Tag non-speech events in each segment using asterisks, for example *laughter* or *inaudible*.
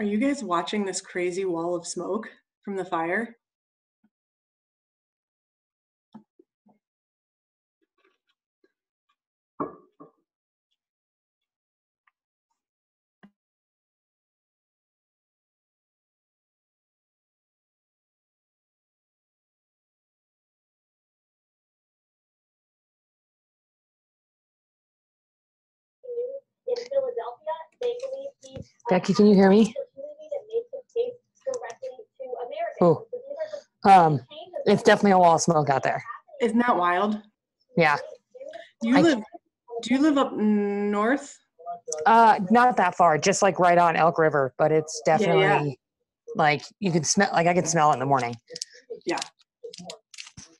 Are you guys watching this crazy wall of smoke from the fire? Becky, can you hear me? Americans. Oh, So these are the Um, it's definitely a wall of smoke out there. Isn't that wild? Yeah. You I- live, do you live up north? Uh, not that far, just like right on Elk River, but it's yeah. definitely like you can smell, like I can smell it in the morning. Yeah.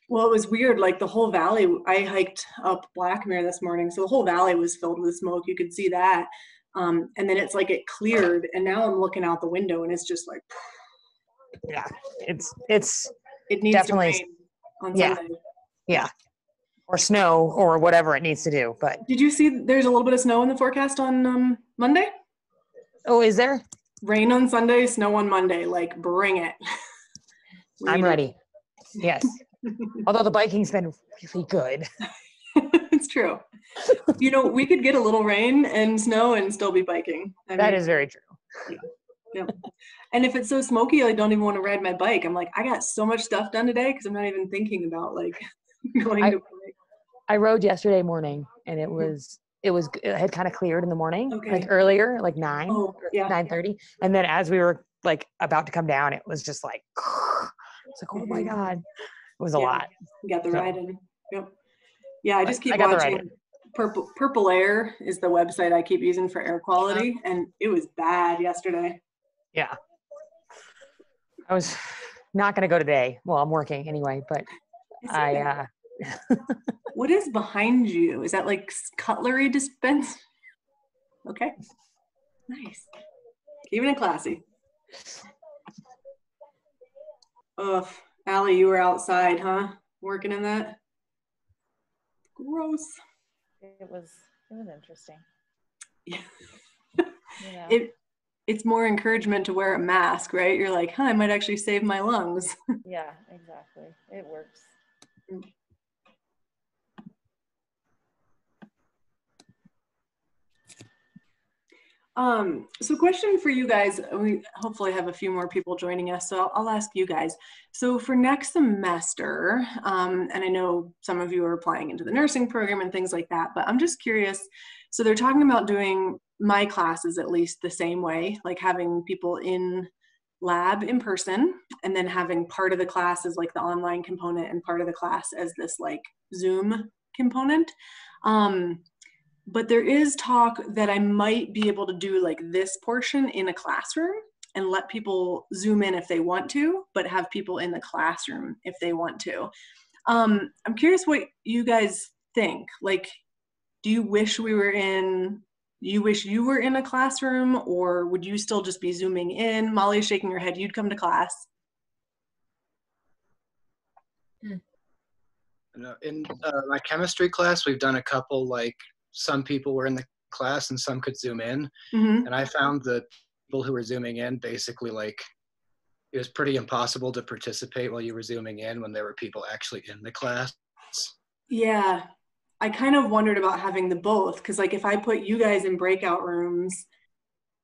Well, it was weird. Like the whole valley, I hiked up Blackmere this morning, so the whole valley was filled with smoke. You could see that. Um, and then it's like it cleared, and now I'm looking out the window, and it's just like Yeah. It's, it's, it needs Definitely. to rain on Yeah. Sunday. yeah. Or snow or whatever it needs to do. But, Did you see there's a little bit of snow in the forecast on um, Monday? oh, is there? Rain on Sunday, snow on Monday. Like bring it. *laughs* I'm need it. ready. Yes. *laughs* Although the biking's been really good. *laughs* it's true. You know, we could get a little rain and snow and still be biking. I That mean, is very true. Yep. And if it's so smoky, I don't even want to ride my bike. I'm like, I got so much stuff done today because I'm not even thinking about like *laughs* going I- to bike. I rode yesterday morning and it was, it was, it had kind of cleared in the morning, Okay. like earlier, like nine. Oh, yeah. nine thirty, and then as we were like about to come down, it was just like, *sighs* it's like, oh my Mhm. god, it was a Yeah. lot. You got the So- ride in. Yep. Yeah, I just keep I got the ride watching. Purple Purple Air is the website I keep using for air quality, and it was bad yesterday. Yeah, I was not gonna go today. Well, I'm working anyway, but see I, that. uh, *laughs* What is behind you? Is that like cutlery dispense? Okay. Nice. Keeping it classy. Ugh, Allie, you were outside, huh? Working in that? Gross. It was it was interesting. Yeah. *laughs* You know, It it's more encouragement to wear a mask, right? You're like, huh, I might actually save my lungs. *laughs* yeah, exactly. It works. Um, so question for you guys, we hopefully have a few more people joining us, so I'll, I'll ask you guys. So for next semester, um, and I know some of you are applying into the nursing program and things like that, but I'm just curious, so they're talking about doing my classes at least the same way, like having people in lab in person and then having part of the class as like the online component and part of the class as this like Zoom component. Um, but there is talk that I might be able to do like this portion in a classroom and let people zoom in if they want to, but have people in the classroom if they want to. Um, I'm curious what you guys think. Like, do you wish we were in? You wish you were in a classroom, or would you still just be zooming in? Molly's shaking her head. You'd come to class. In uh, my chemistry class, we've done a couple like some people were in the class and some could zoom in, hmm and I found that people who were zooming in basically like it was pretty impossible to participate while you were zooming in when there were people actually in the class. Yeah, I kind of wondered about having the both because, like, if I put you guys in breakout rooms,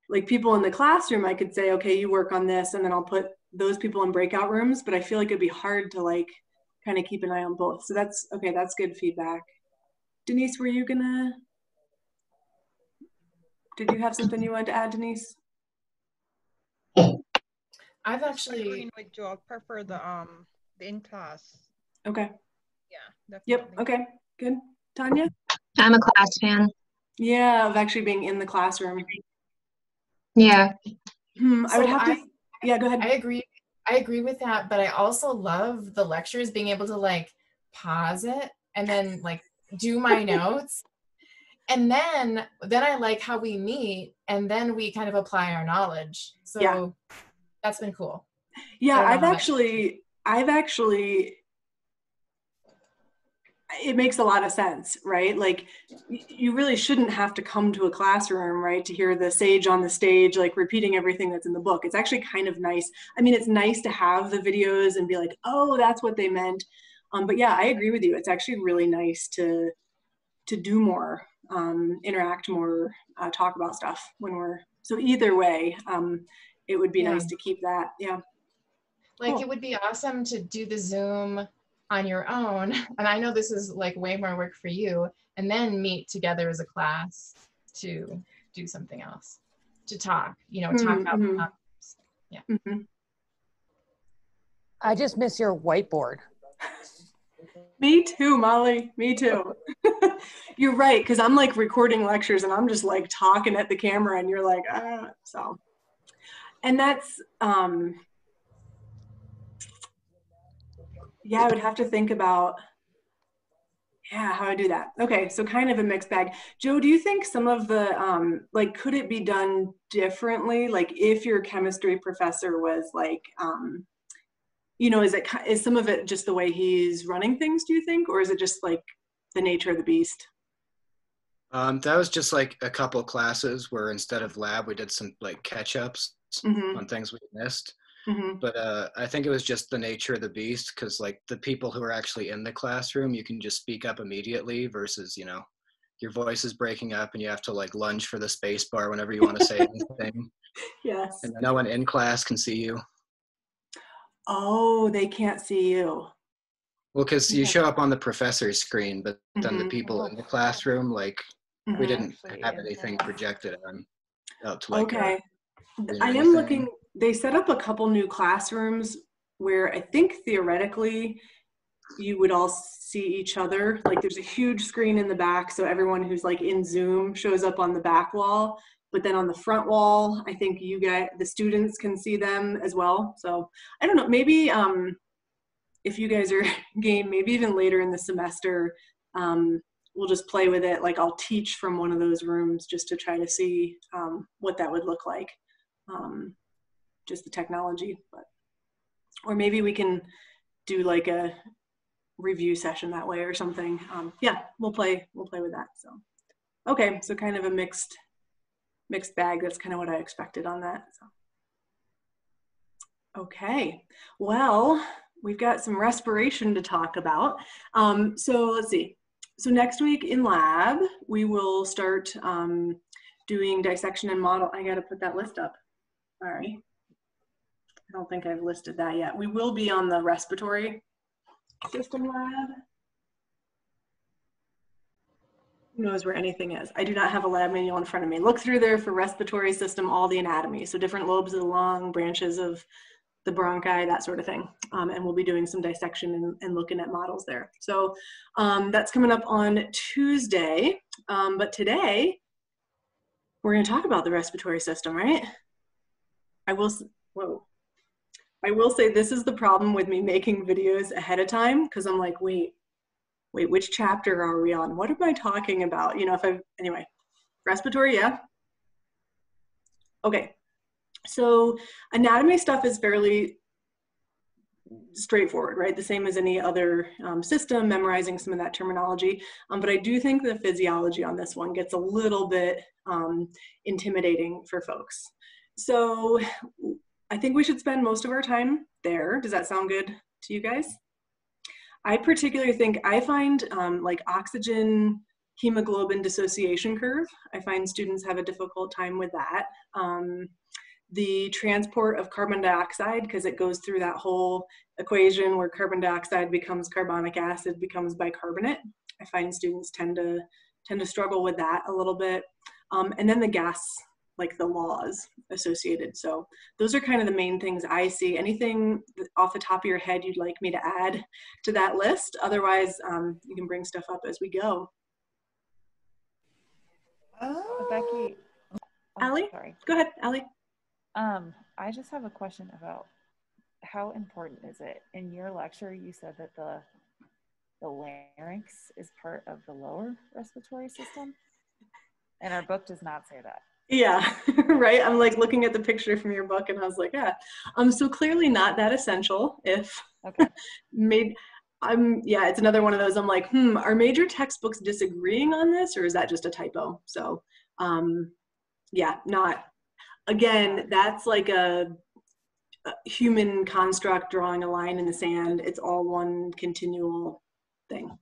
like people in the classroom, I could say, okay, you work on this, and then I'll put those people in breakout rooms. But I feel like it'd be hard to like kind of keep an eye on both. So that's okay. That's good feedback. Denise, were you gonna? Did you have something you wanted to add, Denise? I've actually agreeing with Joe. I prefer the um the in class. Okay. Yeah. Yep. Okay. Good. Tanya? I'm a class fan. Yeah, of actually being in the classroom. Yeah. Hmm, I would So have to. Yeah, go ahead. I agree I agree with that, but I also love the lectures being able to like pause it and then like do my *laughs* notes. And then then I like how we meet and then we kind of apply our knowledge. So Yeah. that's been cool. Yeah, I don't I've know how actually, I've actually, it makes a lot of sense, right? Like you really shouldn't have to come to a classroom, right, to hear the sage on the stage, like repeating everything that's in the book. It's actually kind of nice. I mean, it's nice to have the videos and be like, oh, that's what they meant. Um, but yeah, I agree with you. It's actually really nice to to do more, um, interact more, uh, talk about stuff when we're so either way. Um, it would be Yeah. nice to keep that. Yeah. Like Cool. it would be awesome to do the Zoom on your own. *laughs* And I know this is like way more work for you. And then meet together as a class to do something else, to talk, you know, talk about Mhm. topics. hmm I just miss your whiteboard. Me too, Molly. Me too. *laughs* you're right, because I'm like recording lectures and I'm just like talking at the camera, and you're like, ah. So, and that's, um, yeah, I would have to think about, yeah, how I do that. Okay, so kind of a mixed bag. Joe, do you think some of the, um, like, could it be done differently? Like, if your chemistry professor was like, um, you know, is it is some of it just the way he's running things? Do you think, or is it just like the nature of the beast? Um, that was just like a couple classes where instead of lab, we did some like catch ups hmm on things we missed. Hmm But uh, I think it was just the nature of the beast because like the people who are actually in the classroom, you can just speak up immediately versus, you know, your voice is breaking up and you have to like lunge for the space bar whenever you want to say *laughs* anything. Yes. And no one in class can see you. Oh, they can't see you. Well, because you show up on the professor's screen, but then the Mhm. people in the classroom, like, we Mhm. didn't Actually, have anything class. projected on out to like okay. screen I am looking, they set up a couple new classrooms where I think theoretically you would all see each other. Like there's a huge screen in the back, so everyone who's like in Zoom shows up on the back wall. But then on the front wall, I think you get the students can see them as well. So I don't know, maybe um, if you guys are *laughs* game, maybe even later in the semester, um, we'll just play with it. Like I'll teach from one of those rooms just to try to see um, what that would look like um, just the technology but or maybe we can do like a review session that way or something. Um, yeah we'll play we'll play with that so. Okay so kind of a mixed mixed bag. That's kind of what i expected on that so. Okay well we've got some respiration to talk about. Um, so let's see. So next week in lab we will start um, doing dissection and model i got to put that list up. Sorry. I don't think I've listed that yet. We will be on the respiratory system lab. Who knows where anything is? I do not have a lab manual in front of me. Look through there for respiratory system, all the anatomy. So different lobes of the lung, branches of the bronchi, that sort of thing. Um, and we'll be doing some dissection and, and looking at models there. So um, that's coming up on Tuesday. Um, but today, we're going to talk about the respiratory system, right? I will, whoa. I will say this is the problem with me making videos ahead of time because I'm like, wait, wait, which chapter are we on? What am I talking about? You know, if I, anyway, respiratory, yeah. Okay, so anatomy stuff is fairly straightforward, right? The same as any other um, system, memorizing some of that terminology. Um, but I do think the physiology on this one gets a little bit um, intimidating for folks. So I think we should spend most of our time there. Does that sound good to you guys? I particularly think I find um, like oxygen hemoglobin dissociation curve. I find students have a difficult time with that. Um, the transport of carbon dioxide, because it goes through that whole equation where carbon dioxide becomes carbonic acid becomes bicarbonate. I find students tend to tend to struggle with that a little bit. Um, and then the gas, like the laws associated. So those are kind of the main things I see. Anything off the top of your head you'd like me to add to that list? Otherwise, um, you can bring stuff up as we go. Uh, Becky. oh, Allie? Sorry. Go ahead, Allie. Um, I just have a question about how important is it? In your lecture, you said that the the larynx is part of the lower respiratory system, and our book does not say that. Yeah, *laughs* right. I'm like looking at the picture from your book, and I was like, yeah. Um, so clearly not that essential. If Okay. *laughs* maybe I'm yeah, it's another one of those. I'm like, hmm, are major textbooks disagreeing on this, or is that just a typo? So, um, yeah, not. Again, that's like a, a human construct drawing a line in the sand. It's all one continual thing.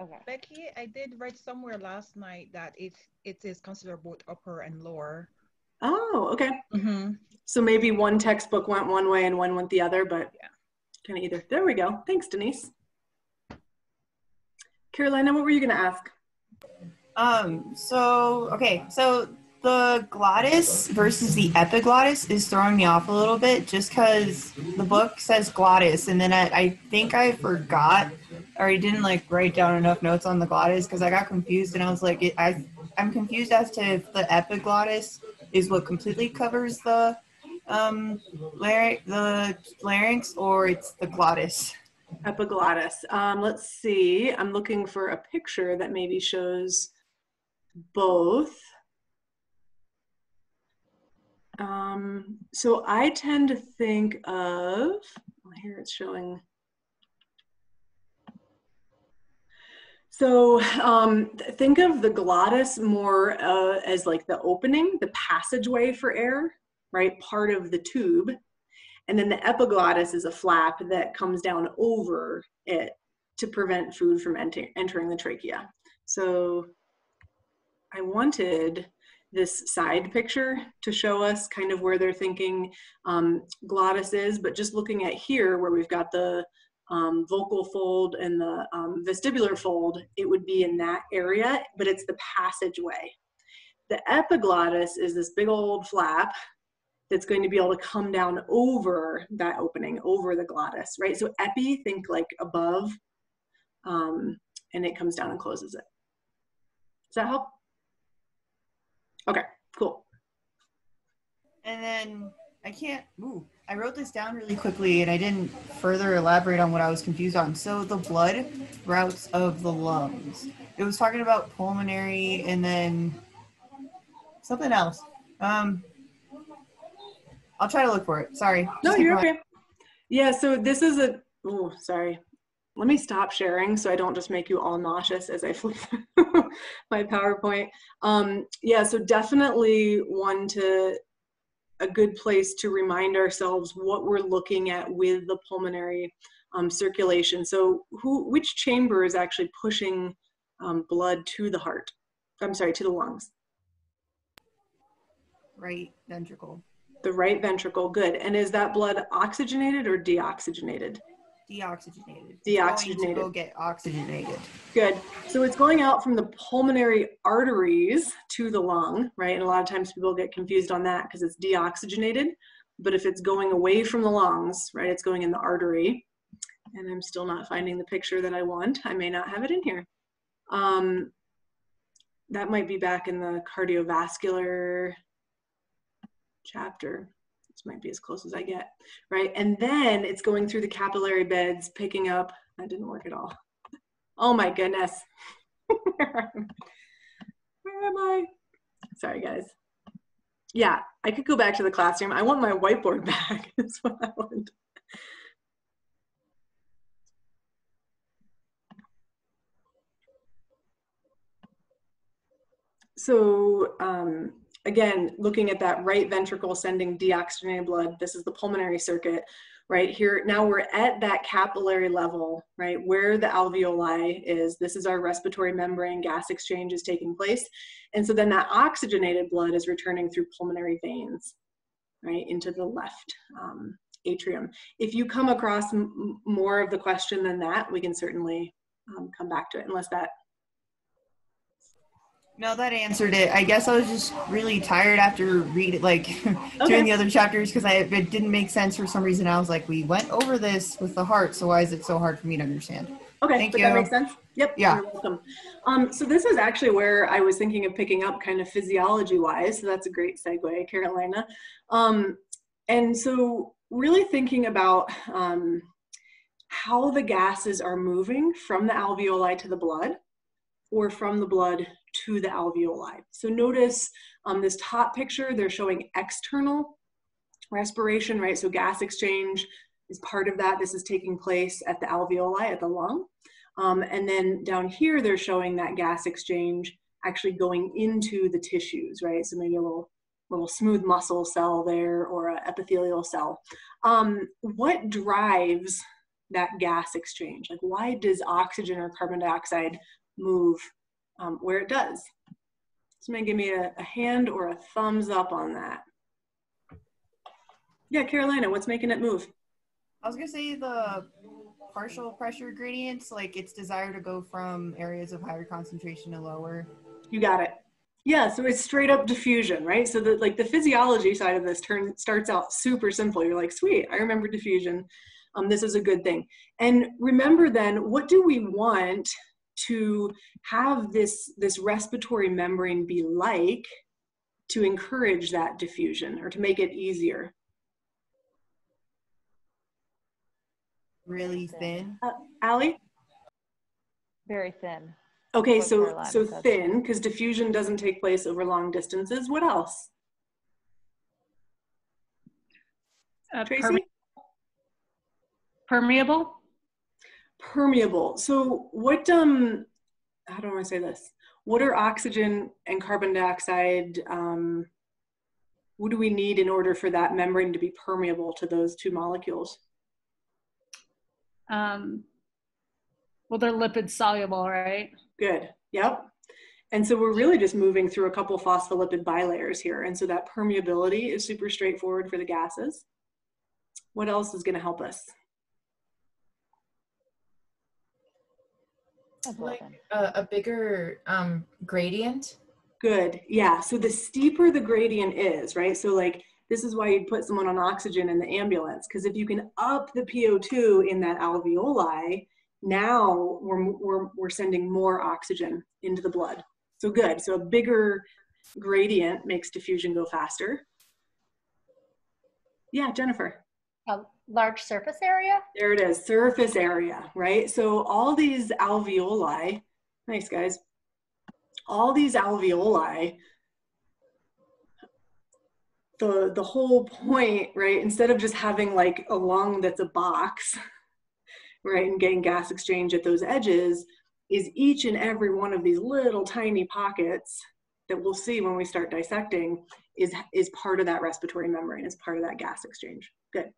Okay. Becky, I did write somewhere last night that it it is considered both upper and lower. Oh, okay. Mm-hmm. So maybe one textbook went one way and one went the other, but Yeah. kind of either. There we go. Thanks, Denise. Carolina, what were you going to ask? Um, so, okay, so the glottis versus the epiglottis is throwing me off a little bit just because the book says glottis, and then I, I think I forgot or I didn't like write down enough notes on the glottis because I got confused and I was like, it, I, I'm confused as to if the epiglottis is what completely covers the um, larynx, the larynx or it's the glottis. Epiglottis. Um, let's see. I'm looking for a picture that maybe shows both. Um, so I tend to think of, well, here it's showing. So um, think of the glottis more uh, as like the opening, the passageway for air, right? Part of the tube. And then the epiglottis is a flap that comes down over it to prevent food from enter- entering the trachea. So I wanted this side picture to show us kind of where they're thinking um, glottis is, but just looking at here where we've got the um, vocal fold and the um, vestibular fold, it would be in that area, but it's the passageway. The epiglottis is this big old flap that's going to be able to come down over that opening, over the glottis, right? So epi, think like above, um, and it comes down and closes it. Does that help? Okay, cool. And then I can't. Ooh, I wrote this down really quickly, and I didn't further elaborate on what I was confused on. So the blood routes of the lungs. It was talking about pulmonary, and then something else. Um, I'll try to look for it. Sorry. No, Just you're okay. Yeah, so this is a, oh, sorry. Let me stop sharing so I don't just make you all nauseous as I flip through *laughs* my PowerPoint. Um, yeah, so definitely one to, a good place to remind ourselves what we're looking at with the pulmonary um, circulation. So who, which chamber is actually pushing um, blood to the heart? I'm sorry, to the lungs. Right ventricle. The right ventricle, good. And is that blood oxygenated or deoxygenated? Deoxygenated. Deoxygenated. Go get oxygenated. Good. So it's going out from the pulmonary arteries to the lung, right? And a lot of times people get confused on that because it's deoxygenated. But if it's going away from the lungs, right, it's going in the artery. And I'm still not finding the picture that I want. I may not have it in here. Um, that might be back in the cardiovascular chapter. This might be as close as I get, right? And then it's going through the capillary beds, picking up, that didn't work at all. *laughs* Oh my goodness. *laughs* Where am I? Sorry, guys. Yeah, I could go back to the classroom. I want my whiteboard *laughs* back. That's what I want. So um, again, looking at that right ventricle sending deoxygenated blood, this is the pulmonary circuit right here. Now we're at that capillary level, right, where the alveoli is. This is our respiratory membrane, gas exchange is taking place. And so then that oxygenated blood is returning through pulmonary veins, right, into the left um, atrium. If you come across more of the question than that, we can certainly um, come back to it, unless that No, that answered it. I guess I was just really tired after reading, like, *laughs* Okay. doing the other chapters because I it didn't make sense for some reason. I was like, we went over this with the heart, so why is it so hard for me to understand? Okay, Thank but that makes sense. Yep. Yeah. You're welcome. Um, so this is actually where I was thinking of picking up kind of physiology wise. So that's a great segue, Carolina. Um, and so really thinking about um, how the gases are moving from the alveoli to the blood or from the blood to the alveoli. So notice um, this top picture, they're showing external respiration, right? So gas exchange is part of that. This is taking place at the alveoli at the lung. Um, and then down here, they're showing that gas exchange actually going into the tissues, right? So maybe a little little smooth muscle cell there or an epithelial cell. Um, what drives that gas exchange? Like why does oxygen or carbon dioxide move um, where it does? Somebody give me a, a hand or a thumbs up on that. Yeah, Carolina, what's making it move? I was gonna say the partial pressure gradients, like its desire to go from areas of higher concentration to lower. You got it. Yeah, so it's straight up diffusion, right? So the like the physiology side of this turn starts out super simple. You're like, sweet, I remember diffusion. Um, this is a good thing. And remember then, what do we want to have this this respiratory membrane be like to encourage that diffusion or to make it easier? Really thin. Uh, Allie? Very thin. Okay, so Carolina so said. thin because diffusion doesn't take place over long distances. What else? Uh, Tracy? perme- permeable? Permeable. So what um how do I say this? What are oxygen and carbon dioxide um what do we need in order for that membrane to be permeable to those two molecules? Um, well, they're lipid soluble, right? Good. Yep. And so we're really just moving through a couple phospholipid bilayers here. And so that permeability is super straightforward for the gases. What else is going to help us? Like a, a bigger um, gradient. Good. Yeah. So the steeper the gradient is, right? So like this is why you'd put someone on oxygen in the ambulance because if you can up the PO2 in that alveoli, now we're, we're, we're sending more oxygen into the blood. So good. So a bigger gradient makes diffusion go faster. Yeah, Jennifer. A large surface area? There it is, surface area, right? So all these alveoli, nice guys, all these alveoli, the, the whole point, right, instead of just having like a lung that's a box, *laughs* right, and getting gas exchange at those edges, is each and every one of these little tiny pockets that we'll see when we start dissecting is, is part of that respiratory membrane, is part of that gas exchange. Good.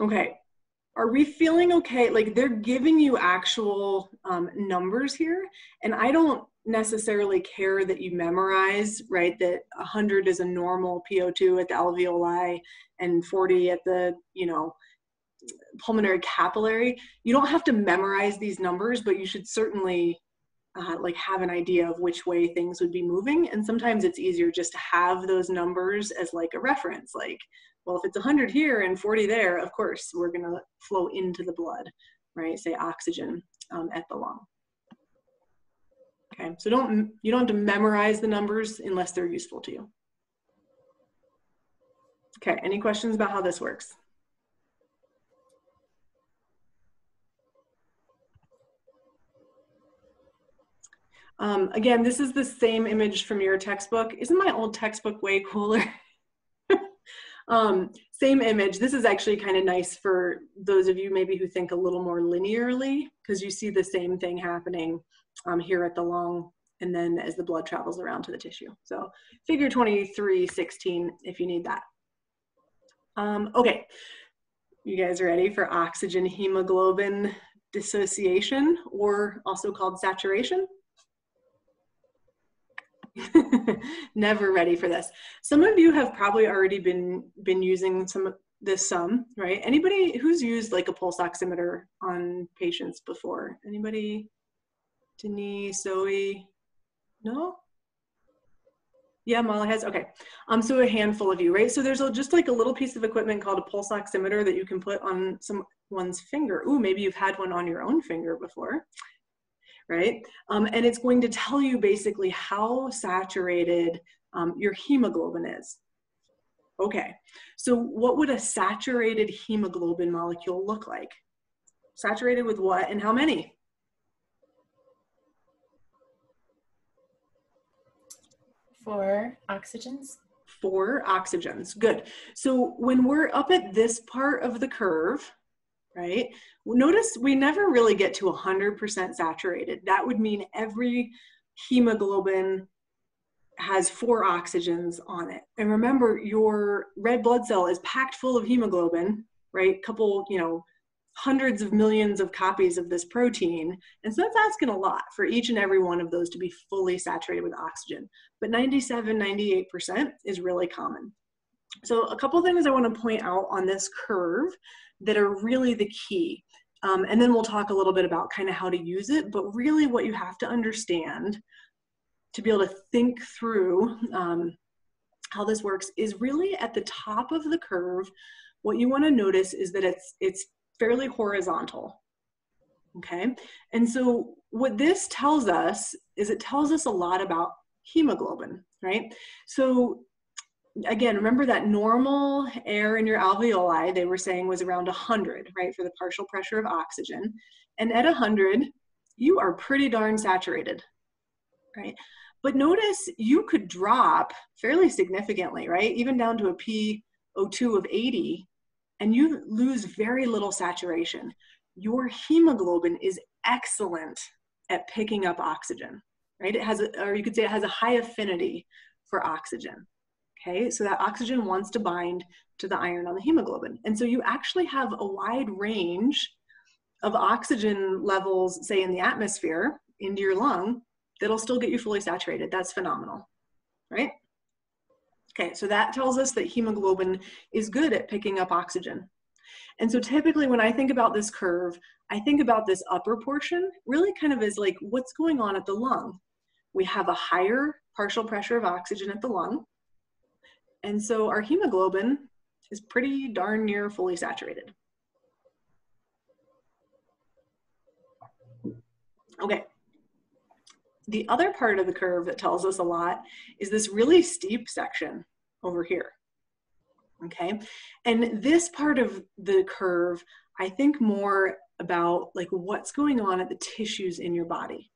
Okay, are we feeling okay? Like they're giving you actual um, numbers here, and I don't necessarily care that you memorize, right? That 100 is a normal PO2 at the alveoli and 40 at the, you know, pulmonary capillary. You don't have to memorize these numbers, but you should certainly uh, like have an idea of which way things would be moving. And sometimes it's easier just to have those numbers as like a reference, like, well, if it's 100 here and 40 there, of course, we're gonna flow into the blood, right? Say oxygen um, at the lung. Okay, so don't, you don't have to memorize the numbers unless they're useful to you. Okay, any questions about how this works? Um, again, this is the same image from your textbook. Isn't my old textbook way cooler? *laughs* um, same image. This is actually kind of nice for those of you maybe who think a little more linearly because you see the same thing happening um, here at the lung and then as the blood travels around to the tissue. So figure 2316 if you need that. Um, okay, you guys ready for oxygen hemoglobin dissociation or also called saturation? *laughs* Never ready for this. Some of you have probably already been been using some of this some, right? Anybody who's used like a pulse oximeter on patients before? Anybody? Denise, Zoe? No? Yeah, Molly has, okay. Um, so a handful of you, right? So there's a, just like a little piece of equipment called a pulse oximeter that you can put on someone's finger. Ooh, maybe you've had one on your own finger before right? Um, and it's going to tell you basically how saturated um, your hemoglobin is. Okay, so what would a saturated hemoglobin molecule look like? Saturated with what and how many? Four oxygens. Four oxygens. Good. So when we're up at this part of the curve, right, notice we never really get to 100% saturated. That would mean every hemoglobin has four oxygens on it. And remember, your red blood cell is packed full of hemoglobin, right? Couple, you know, hundreds of millions of copies of this protein. And so that's asking a lot for each and every one of those to be fully saturated with oxygen. But 97, 98% is really common. So a couple things I want to point out on this curve that are really the key. Um, and then we'll talk a little bit about kind of how to use it, but really what you have to understand to be able to think through um, how this works is really at the top of the curve, what you want to notice is that it's, it's fairly horizontal. Okay, and so what this tells us is it tells us a lot about hemoglobin, right? So again, remember that normal air in your alveoli, they were saying was around 100, right, for the partial pressure of oxygen. And at 100, you are pretty darn saturated, right? But notice you could drop fairly significantly, right? Even down to a PO2 of 80, and you lose very little saturation. Your hemoglobin is excellent at picking up oxygen, right? It has, a, or you could say it has a high affinity for oxygen. Okay, so that oxygen wants to bind to the iron on the hemoglobin. And so you actually have a wide range of oxygen levels, say in the atmosphere, into your lung, that'll still get you fully saturated. That's phenomenal, right? Okay, so that tells us that hemoglobin is good at picking up oxygen. And so typically when I think about this curve, I think about this upper portion really kind of as like what's going on at the lung. We have a higher partial pressure of oxygen at the lung. And so our hemoglobin is pretty darn near fully saturated. Okay, the other part of the curve that tells us a lot is this really steep section over here. Okay, and this part of the curve, I think more about like what's going on at the tissues in your body.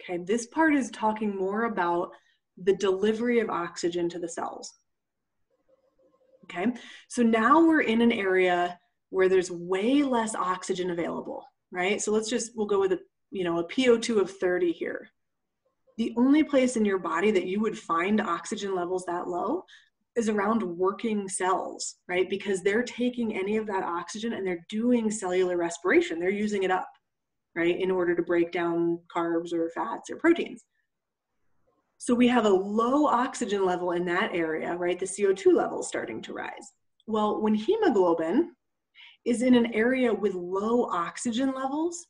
Okay, this part is talking more about the delivery of oxygen to the cells. Okay, so now we're in an area where there's way less oxygen available, right? So let's just, we'll go with a you know, a PO2 of 30 here. The only place in your body that you would find oxygen levels that low is around working cells, right? Because they're taking any of that oxygen and they're doing cellular respiration. They're using it up, right, in order to break down carbs or fats or proteins. So we have a low oxygen level in that area, right? The CO2 level is starting to rise. Well, when hemoglobin is in an area with low oxygen levels,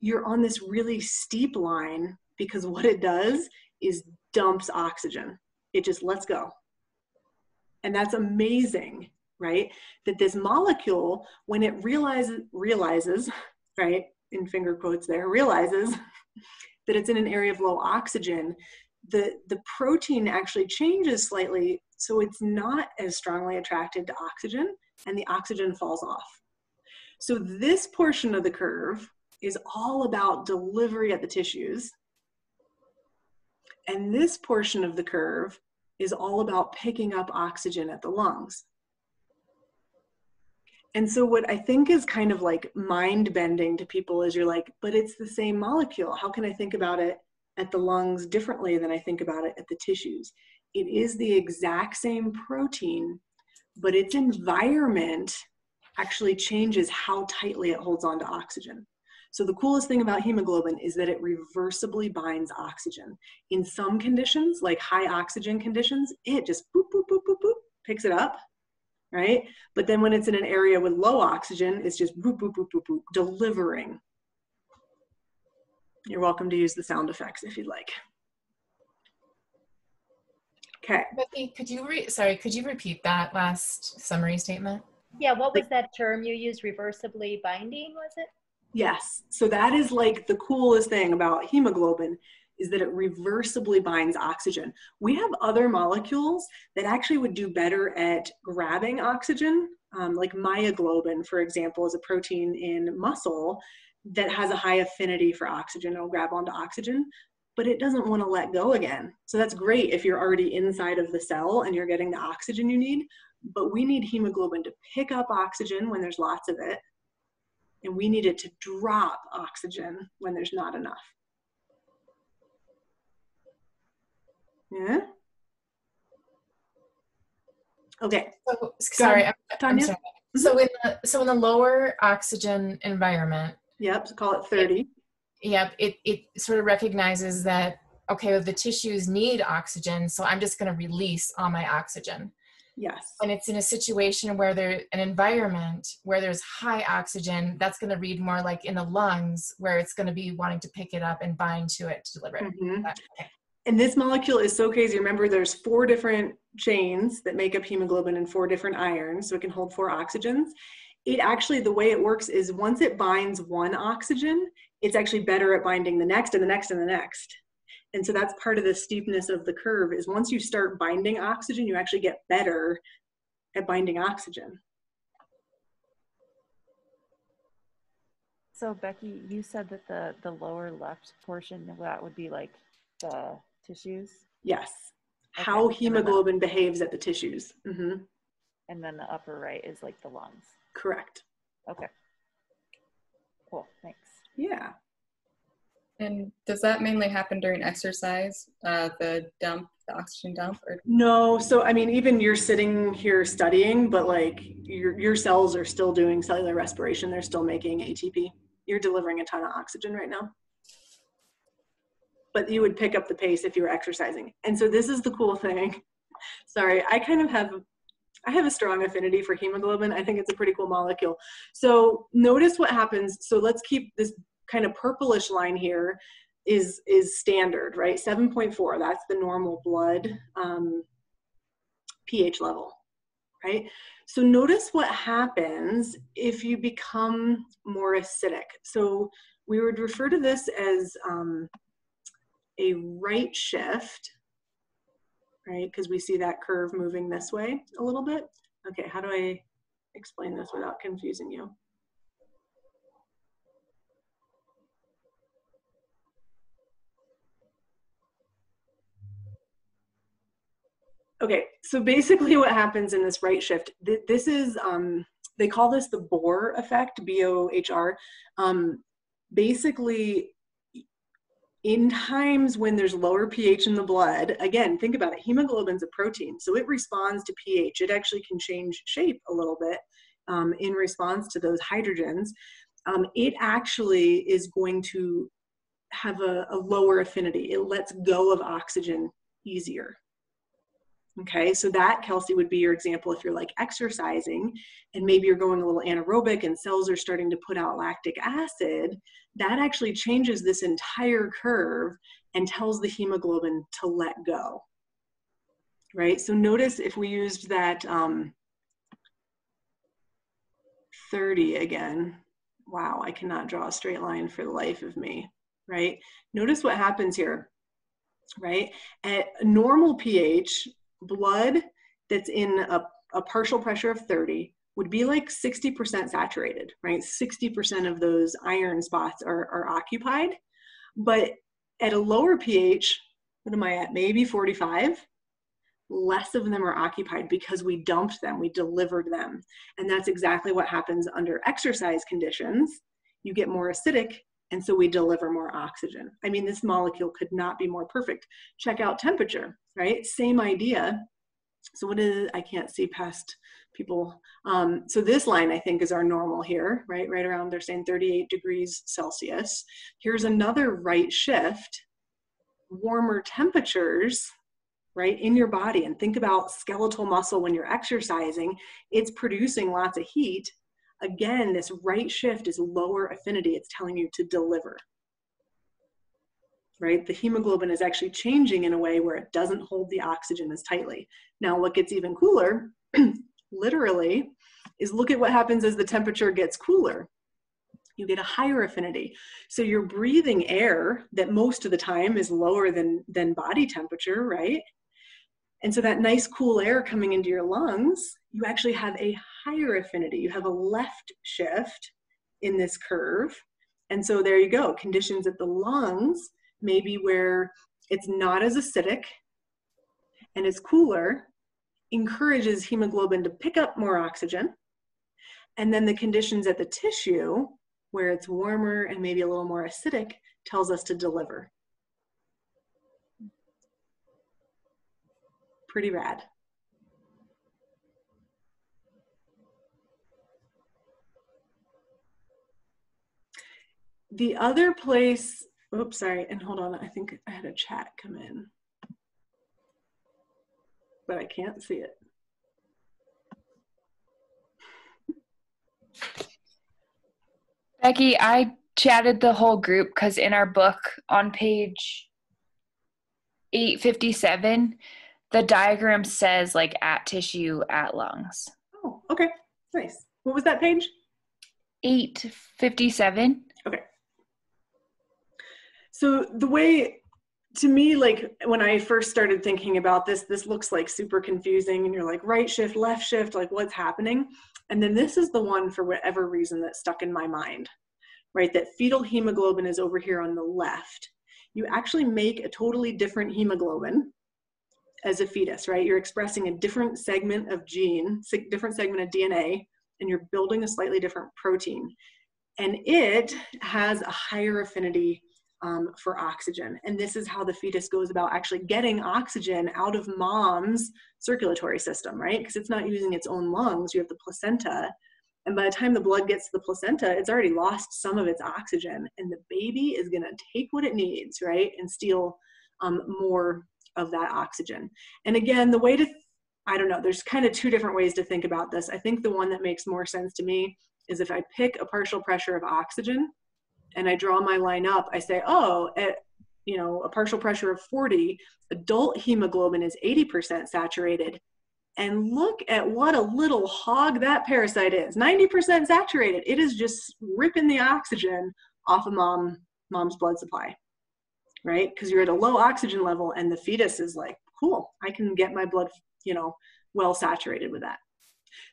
you're on this really steep line because what it does is dumps oxygen. It just lets go. And that's amazing, right? That this molecule, when it realizes, realizes, right, in finger quotes there, realizes *laughs* that it's in an area of low oxygen, the, the protein actually changes slightly so it's not as strongly attracted to oxygen and the oxygen falls off. So this portion of the curve is all about delivery at the tissues. And this portion of the curve is all about picking up oxygen at the lungs. And so, what I think is kind of like mind bending to people is you're like, but it's the same molecule. How can I think about it at the lungs differently than I think about it at the tissues? It is the exact same protein, but its environment actually changes how tightly it holds on to oxygen. So the coolest thing about hemoglobin is that it reversibly binds oxygen. In some conditions, like high oxygen conditions, it just boop, boop, boop, boop, boop, picks it up, right? But then when it's in an area with low oxygen, it's just boop, boop, boop, boop, boop, delivering. You're welcome to use the sound effects if you'd like. Okay. Becky, could you re sorry, could you repeat that last summary statement? Yeah, what was that term you used? Reversibly binding, was it? Yes. So that is like the coolest thing about hemoglobin is that it reversibly binds oxygen. We have other molecules that actually would do better at grabbing oxygen, um, like myoglobin, for example, is a protein in muscle that has a high affinity for oxygen. It'll grab onto oxygen. but it doesn't want to let go again. So that's great if you're already inside of the cell and you're getting the oxygen you need. But we need hemoglobin to pick up oxygen when there's lots of it, and we need it to drop oxygen when there's not enough. Yeah? Okay. So, sorry, I'm, I'm sorry. So in the so in the lower oxygen environment, Yep, so call it 30. yep, it it sort of recognizes that okay, well, the tissues need oxygen, so I'm just going to release all my oxygen. Yes. And it's in a situation where there an environment where there's high oxygen, that's going to read more like in the lungs, where it's going to be wanting to pick it up and bind to it to deliver it. Mhm. Okay. And this molecule is so crazy. Remember, there's four different chains that make up hemoglobin and four different irons, so it can hold four oxygens. It actually, the way it works is once it binds one oxygen, it's actually better at binding the next and the next and the next. And so that's part of the steepness of the curve is once you start binding oxygen, you actually get better at binding oxygen. So Becky, you said that the the lower left portion of that would be like the tissues, Yes. Okay. How And then the- hemoglobin behaves at the tissues. hmm and then the upper right is like the lungs. Correct. Okay. Cool. Thanks. Yeah. And does that mainly happen during exercise, uh, the dump, the oxygen dump, or No, so I mean, even you're sitting here studying, but like your your cells are still doing cellular respiration. They're still making ATP. You're delivering a ton of oxygen right now. But you would pick up the pace if you were exercising. And so this is the cool thing. *laughs* Sorry, I kind of have I have a strong affinity for hemoglobin. I think it's a pretty cool molecule. So notice what happens. So let's keep this kind of purplish line here is is standard, right? 7.4, that's the normal blood um, pH level, right? So notice what happens if you become more acidic. So we would refer to this as um, a right shift, right? Because we see that curve moving this way a little bit. Okay, how do I explain this without confusing you? Okay, so basically what happens in this right shift, th- this is, um, they call this the Bohr effect, B-O-H-R. Um, basically, in times when there's lower pH in the blood, again, think about it, hemoglobin's a protein, so it responds to pH. It actually can change shape a little bit um, in response to those hydrogens. Um, it actually is going to have a, a lower affinity. It lets go of oxygen easier. Okay, so that, Kelsey, would be your example if you're like exercising and maybe you're going a little anaerobic and cells are starting to put out lactic acid. That actually changes this entire curve and tells the hemoglobin to let go. Right, so notice if we used that um, 30 again, wow, I cannot draw a straight line for the life of me, right? Notice what happens here, right? At normal pH, blood that's in a, a partial pressure of 30 would be like 60% saturated, right? 60% of those iron spots are, are occupied. But at a lower pH, what am I at? Maybe 45? Less of them are occupied because we dumped them, we delivered them. And that's exactly what happens under exercise conditions. You get more acidic, and so we deliver more oxygen. I mean, this molecule could not be more perfect. Check out temperature, right? Same idea. So what is, I can't see past people. Um, so this line I think is our normal here, right? Right around, they're saying 38 degrees Celsius. Here's another right shift, warmer temperatures, right, in your body. And think about skeletal muscle when you're exercising, it's producing lots of heat. Again, this right shift is lower affinity. It's telling you to deliver right? The hemoglobin is actually changing in a way where it doesn't hold the oxygen as tightly. Now, what gets even cooler, *clears throat* literally, is look at what happens as the temperature gets cooler. You get a higher affinity. So you're breathing air that most of the time is lower than, than body temperature, right? And so that nice cool air coming into your lungs, you actually have a higher affinity. You have a left shift in this curve. And so there you go, conditions at the lungs maybe where it's not as acidic and is cooler, encourages hemoglobin to pick up more oxygen. And then the conditions at the tissue, where it's warmer and maybe a little more acidic, tells us to deliver. Pretty rad. The other place, oops, sorry, and hold on, I think I had a chat come in, but I can't see it. Becky, I chatted the whole group because in our book on page 857, the diagram says like at tissue, at lungs. Oh, okay, nice. What was that page? 857. Okay. So the way to me like when i first started thinking about this this looks like super confusing and you're like right shift left shift like what's happening? And then this is the one for whatever reason that stuck in my mind right? That fetal hemoglobin is over here on the left. You actually make a totally different hemoglobin as a fetus right? You're expressing a different segment of gene different segment of dna and you're building a slightly different protein. And it has a higher affinity um, for oxygen. And this is how the fetus goes about actually getting oxygen out of mom's circulatory system, right? Because it's not using its own lungs, you have the placenta. And by the time the blood gets to the placenta, it's already lost some of its oxygen. And the baby is going to take what it needs, right? And steal um, more of that oxygen. And again, the way to, I don't know, there's kind of two different ways to think about this. I think the one that makes more sense to me is if I pick a partial pressure of oxygen and I draw my line up, I say, oh, at you know a partial pressure of 40, adult hemoglobin is 80% saturated. And look at what a little hog that parasite is. 90% saturated. It is just ripping the oxygen off of mom mom's blood supply. Right? Because you're at a low oxygen level and the fetus is like, cool, I can get my blood, you know, well saturated with that.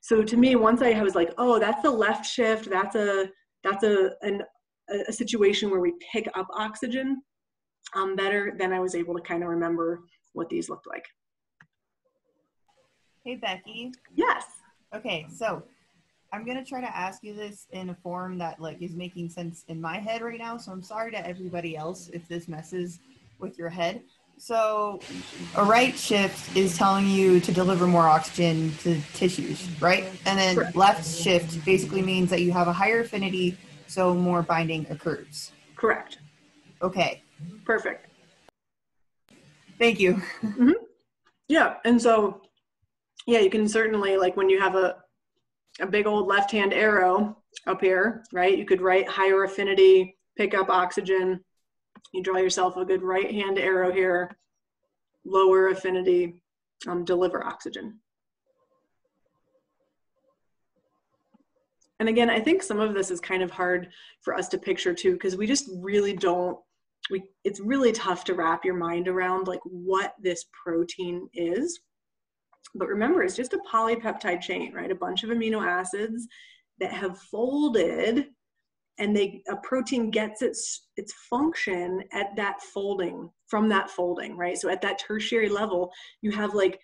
So to me, once I was like, oh, that's a left shift, that's a that's a an a, a situation where we pick up oxygen um, better, then I was able to kind of remember what these looked like. Hey, Becky. Yes. Okay, so I'm gonna try to ask you this in a form that like is making sense in my head right now. So I'm sorry to everybody else if this messes with your head. So a right shift is telling you to deliver more oxygen to tissues, right? And then Correct. left shift basically means that you have a higher affinity so more binding occurs. Correct. Okay. Perfect. Thank you. Mm-hmm. Yeah, and so yeah, you can certainly like when you have a a big old left hand arrow up here, right? You could write higher affinity, pick up oxygen. You draw yourself a good right hand arrow here, lower affinity, um, deliver oxygen. And again i think some of this is kind of hard for us to picture too because we just really don't we it's really tough to wrap your mind around like what this protein is. But remember it's just a polypeptide chain right? A bunch of amino acids that have folded and they a protein gets its its function at that folding from that folding right? So at that tertiary level you have like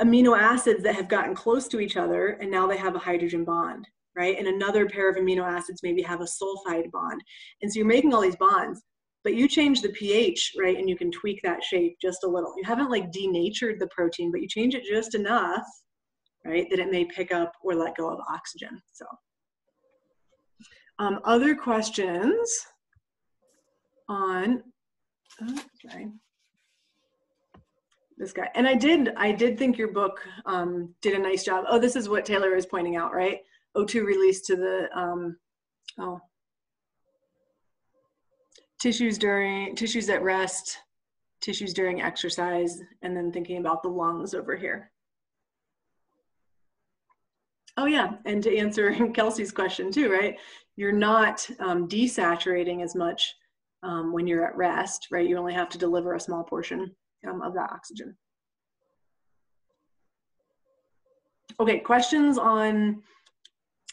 amino acids that have gotten close to each other and now they have a hydrogen bond right? And another pair of amino acids maybe have a sulfide bond. And so you're making all these bonds, but you change the pH, right? And you can tweak that shape just a little. You haven't like denatured the protein, but you change it just enough, right? That it may pick up or let go of oxygen. So um, other questions on, oh, this guy and i did i did think your book um, did a nice job oh this is what taylor is pointing out right O2 release to the um, oh tissues during tissues at rest, tissues during exercise, and then thinking about the lungs over here. Oh yeah, and to answer *laughs* Kelsey's question too, right? You're not um, desaturating as much um, when you're at rest, right? You only have to deliver a small portion um, of that oxygen. Okay, questions on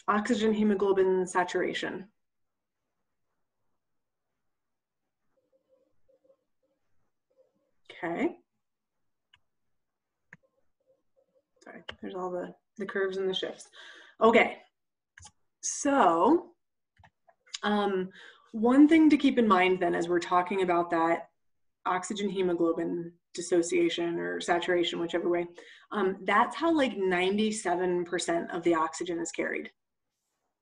oxygen hemoglobin saturation. Okay. Sorry, there's all the, the curves and the shifts. Okay, so um, one thing to keep in mind then as we're talking about that oxygen hemoglobin dissociation or saturation, whichever way, um, that's how like 97% of the oxygen is carried,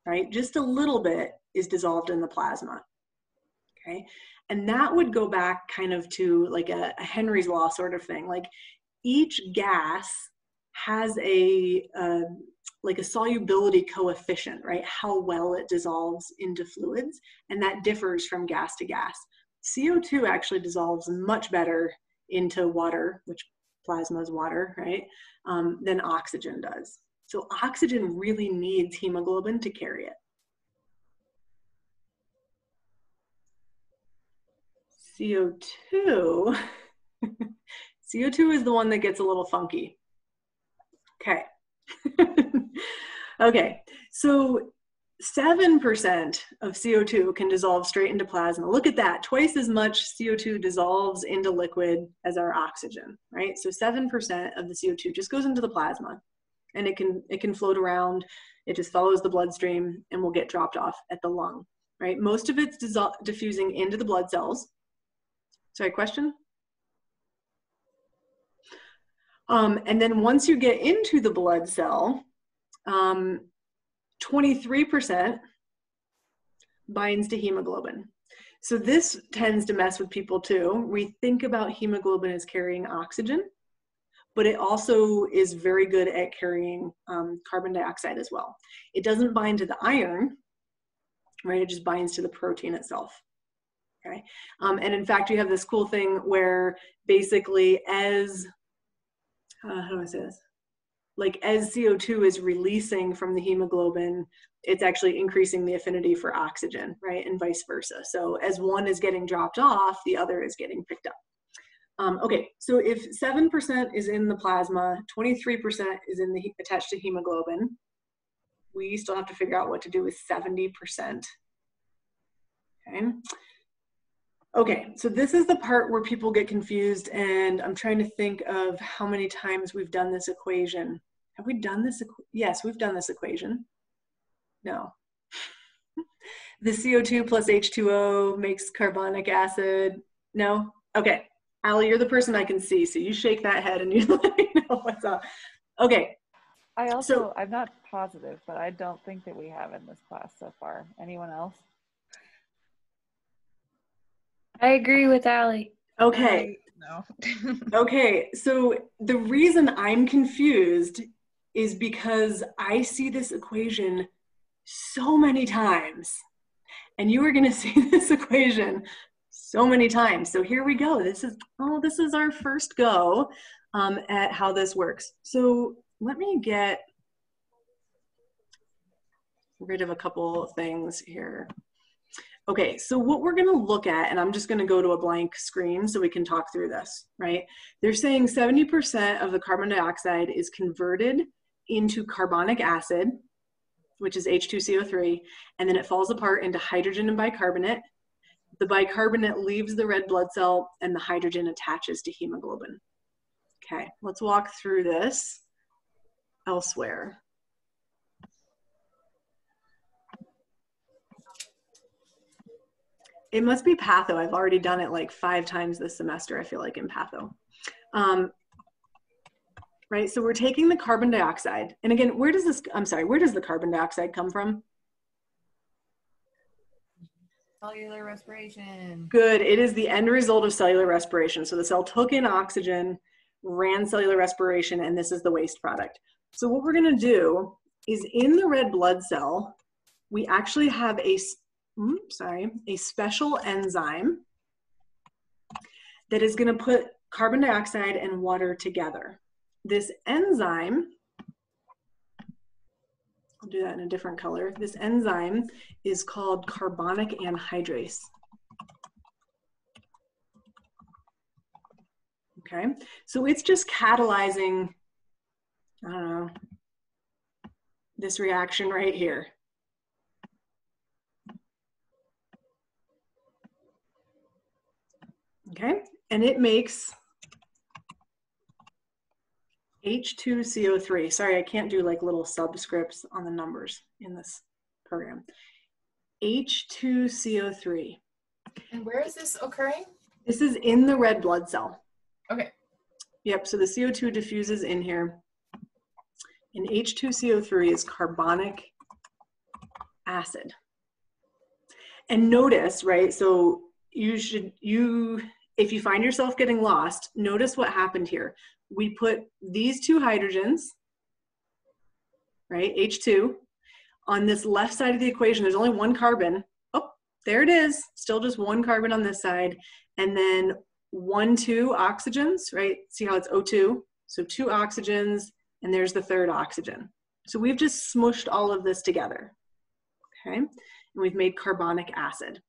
right? Just a little bit is dissolved in the plasma, okay? And that would go back kind of to like a, a Henry's law sort of thing. Like each gas has a, like a solubility coefficient, right? How well it dissolves into fluids. And that differs from gas to gas. CO2 actually dissolves much better into water, which plasma is water, right? Um, than oxygen does. So oxygen really needs hemoglobin to carry it. CO2, *laughs* CO2 is the one that gets a little funky. Okay. *laughs* okay, so 7% of CO2 can dissolve straight into plasma. Look at that, twice as much CO2 dissolves into liquid as our oxygen, right? So 7% of the CO2 just goes into the plasma and it can, it can float around. It just follows the bloodstream and will get dropped off at the lung, right? Most of it's diffusing into the blood cells. Sorry, question? Um, and then once you get into the blood cell, um, 23% binds to hemoglobin. So this tends to mess with people too. We think about hemoglobin as carrying oxygen, but it also is very good at carrying um, carbon dioxide as well. It doesn't bind to the iron, right? It just binds to the protein itself. Okay. Um, and in fact, you have this cool thing where basically as, uh, how do I say this? like as CO2 is releasing from the hemoglobin, it's actually increasing the affinity for oxygen, right? And vice versa. So as one is getting dropped off, the other is getting picked up. Um, okay, so if 7% is in the plasma, 23% is in the attached to hemoglobin, we still have to figure out what to do with 70%. Okay. Okay, so this is the part where people get confused and I'm trying to think of how many times we've done this equation. Have we done this? Yes, we've done this equation. No. *laughs* the CO2 plus H2O makes carbonic acid. No? Okay. Allie, you're the person I can see, so you shake that head and *laughs* you let me know what's up. Okay. I also, so, I'm not positive, but I don't think that we have in this class so far. Anyone else? I agree with Allie. Okay. No. *laughs* okay, so the reason I'm confused is because I see this equation so many times. And you are going *laughs* to see this equation so many times. So here we go. This is, oh, this is our first go um, at how this works. So let me get rid of a couple of things here. Okay, so what we're gonna look at, and I'm just gonna go to a blank screen so we can talk through this, right? They're saying 70% of the carbon dioxide is converted into carbonic acid, which is H2CO3, and then it falls apart into hydrogen and bicarbonate. The bicarbonate leaves the red blood cell and the hydrogen attaches to hemoglobin. Okay, let's walk through this elsewhere. It must be patho. I've already done it like five times this semester, I feel like, in patho. Um, right, so we're taking the carbon dioxide. And again, where does this, I'm sorry, where does the carbon dioxide come from? Cellular respiration. Good, it is the end result of cellular respiration. So the cell took in oxygen, ran cellular respiration, and this is the waste product. So what we're gonna do is in the red blood cell, we actually have a mm, sorry, a special enzyme that is going to put carbon dioxide and water together. This enzyme, I'll do that in a different color. This enzyme is called carbonic anhydrase. Okay, so it's just catalyzing, I don't know, this reaction right here. Okay, and it makes H2CO3. Sorry, I can't do like little subscripts on the numbers in this program. H2CO3. And where is this occurring? This is in the red blood cell. Okay. Yep, so the CO2 diffuses in here. And H2CO3 is carbonic acid. And notice, right, so you should, you, if you find yourself getting lost, notice what happened here. We put these two hydrogens, right, H2, on this left side of the equation. There's only one carbon. Oh, there it is. Still just one carbon on this side. And then one, two oxygens, right? See how it's O2? So two oxygens, and there's the third oxygen. So we've just smushed all of this together, okay? And we've made carbonic acid.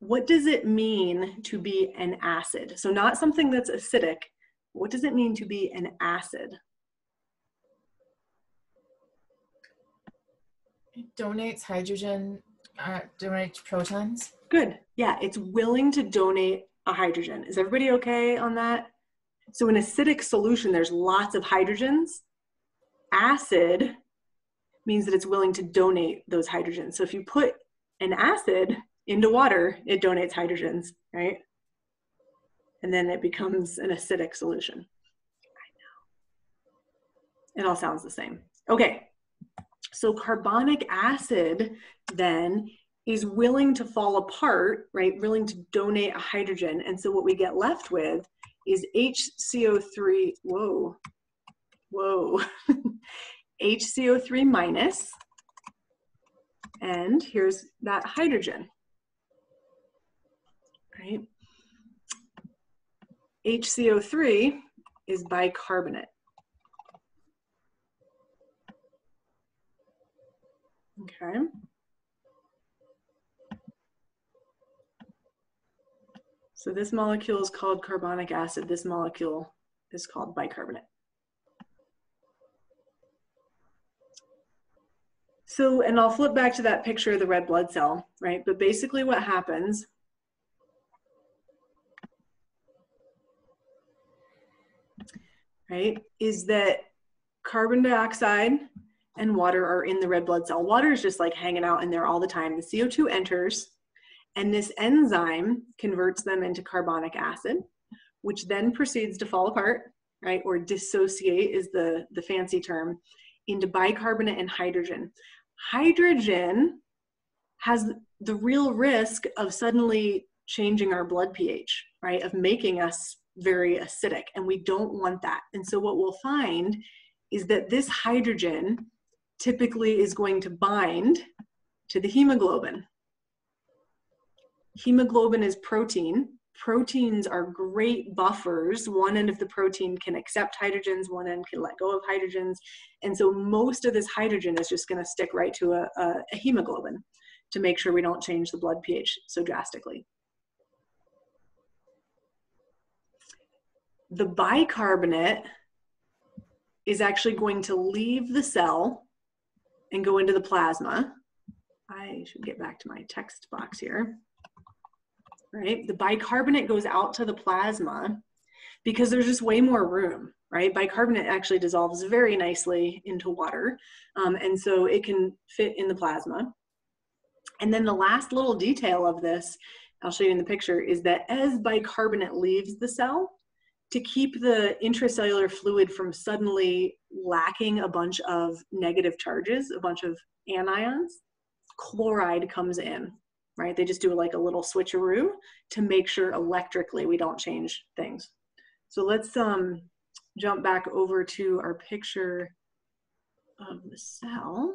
What does it mean to be an acid? So not something that's acidic. What does it mean to be an acid? It donates hydrogen, uh, donates protons. Good. Yeah, it's willing to donate a hydrogen. Is everybody okay on that? So in acidic solution, there's lots of hydrogens. Acid means that it's willing to donate those hydrogens. So if you put an acid into water, it donates hydrogens, right? And then it becomes an acidic solution. I know. It all sounds the same. Okay, so carbonic acid then is willing to fall apart, right? Willing to donate a hydrogen. And so what we get left with is HCO3, whoa, whoa, *laughs* HCO3 minus, and here's that hydrogen, right? HCO3 is bicarbonate. Okay. So this molecule is called carbonic acid. This molecule is called bicarbonate. So, and I'll flip back to that picture of the red blood cell, right? But basically what happens right, is that carbon dioxide and water are in the red blood cell. Water is just like hanging out in there all the time. The CO2 enters, and this enzyme converts them into carbonic acid, which then proceeds to fall apart, right? Or dissociate is the, the fancy term, into bicarbonate and hydrogen. Hydrogen has the real risk of suddenly changing our blood pH, right? Of making us very acidic, and we don't want that. And so, what we'll find is that this hydrogen typically is going to bind to the hemoglobin. Hemoglobin is protein. Proteins are great buffers. One end of the protein can accept hydrogens, one end can let go of hydrogens. And so most of this hydrogen is just going to stick right to a, a, a hemoglobin to make sure we don't change the blood pH so drastically. The bicarbonate is actually going to leave the cell and go into the plasma. I should get back to my text box here. Right, the bicarbonate goes out to the plasma because there's just way more room, right? Bicarbonate actually dissolves very nicely into water, um, and so it can fit in the plasma. And then the last little detail of this, I'll show you in the picture, is that as bicarbonate leaves the cell, to keep the intracellular fluid from suddenly lacking a bunch of negative charges, a bunch of anions, chloride comes in, right? They just do like a little switcheroo to make sure electrically we don't change things. So let's um, jump back over to our picture of the cell.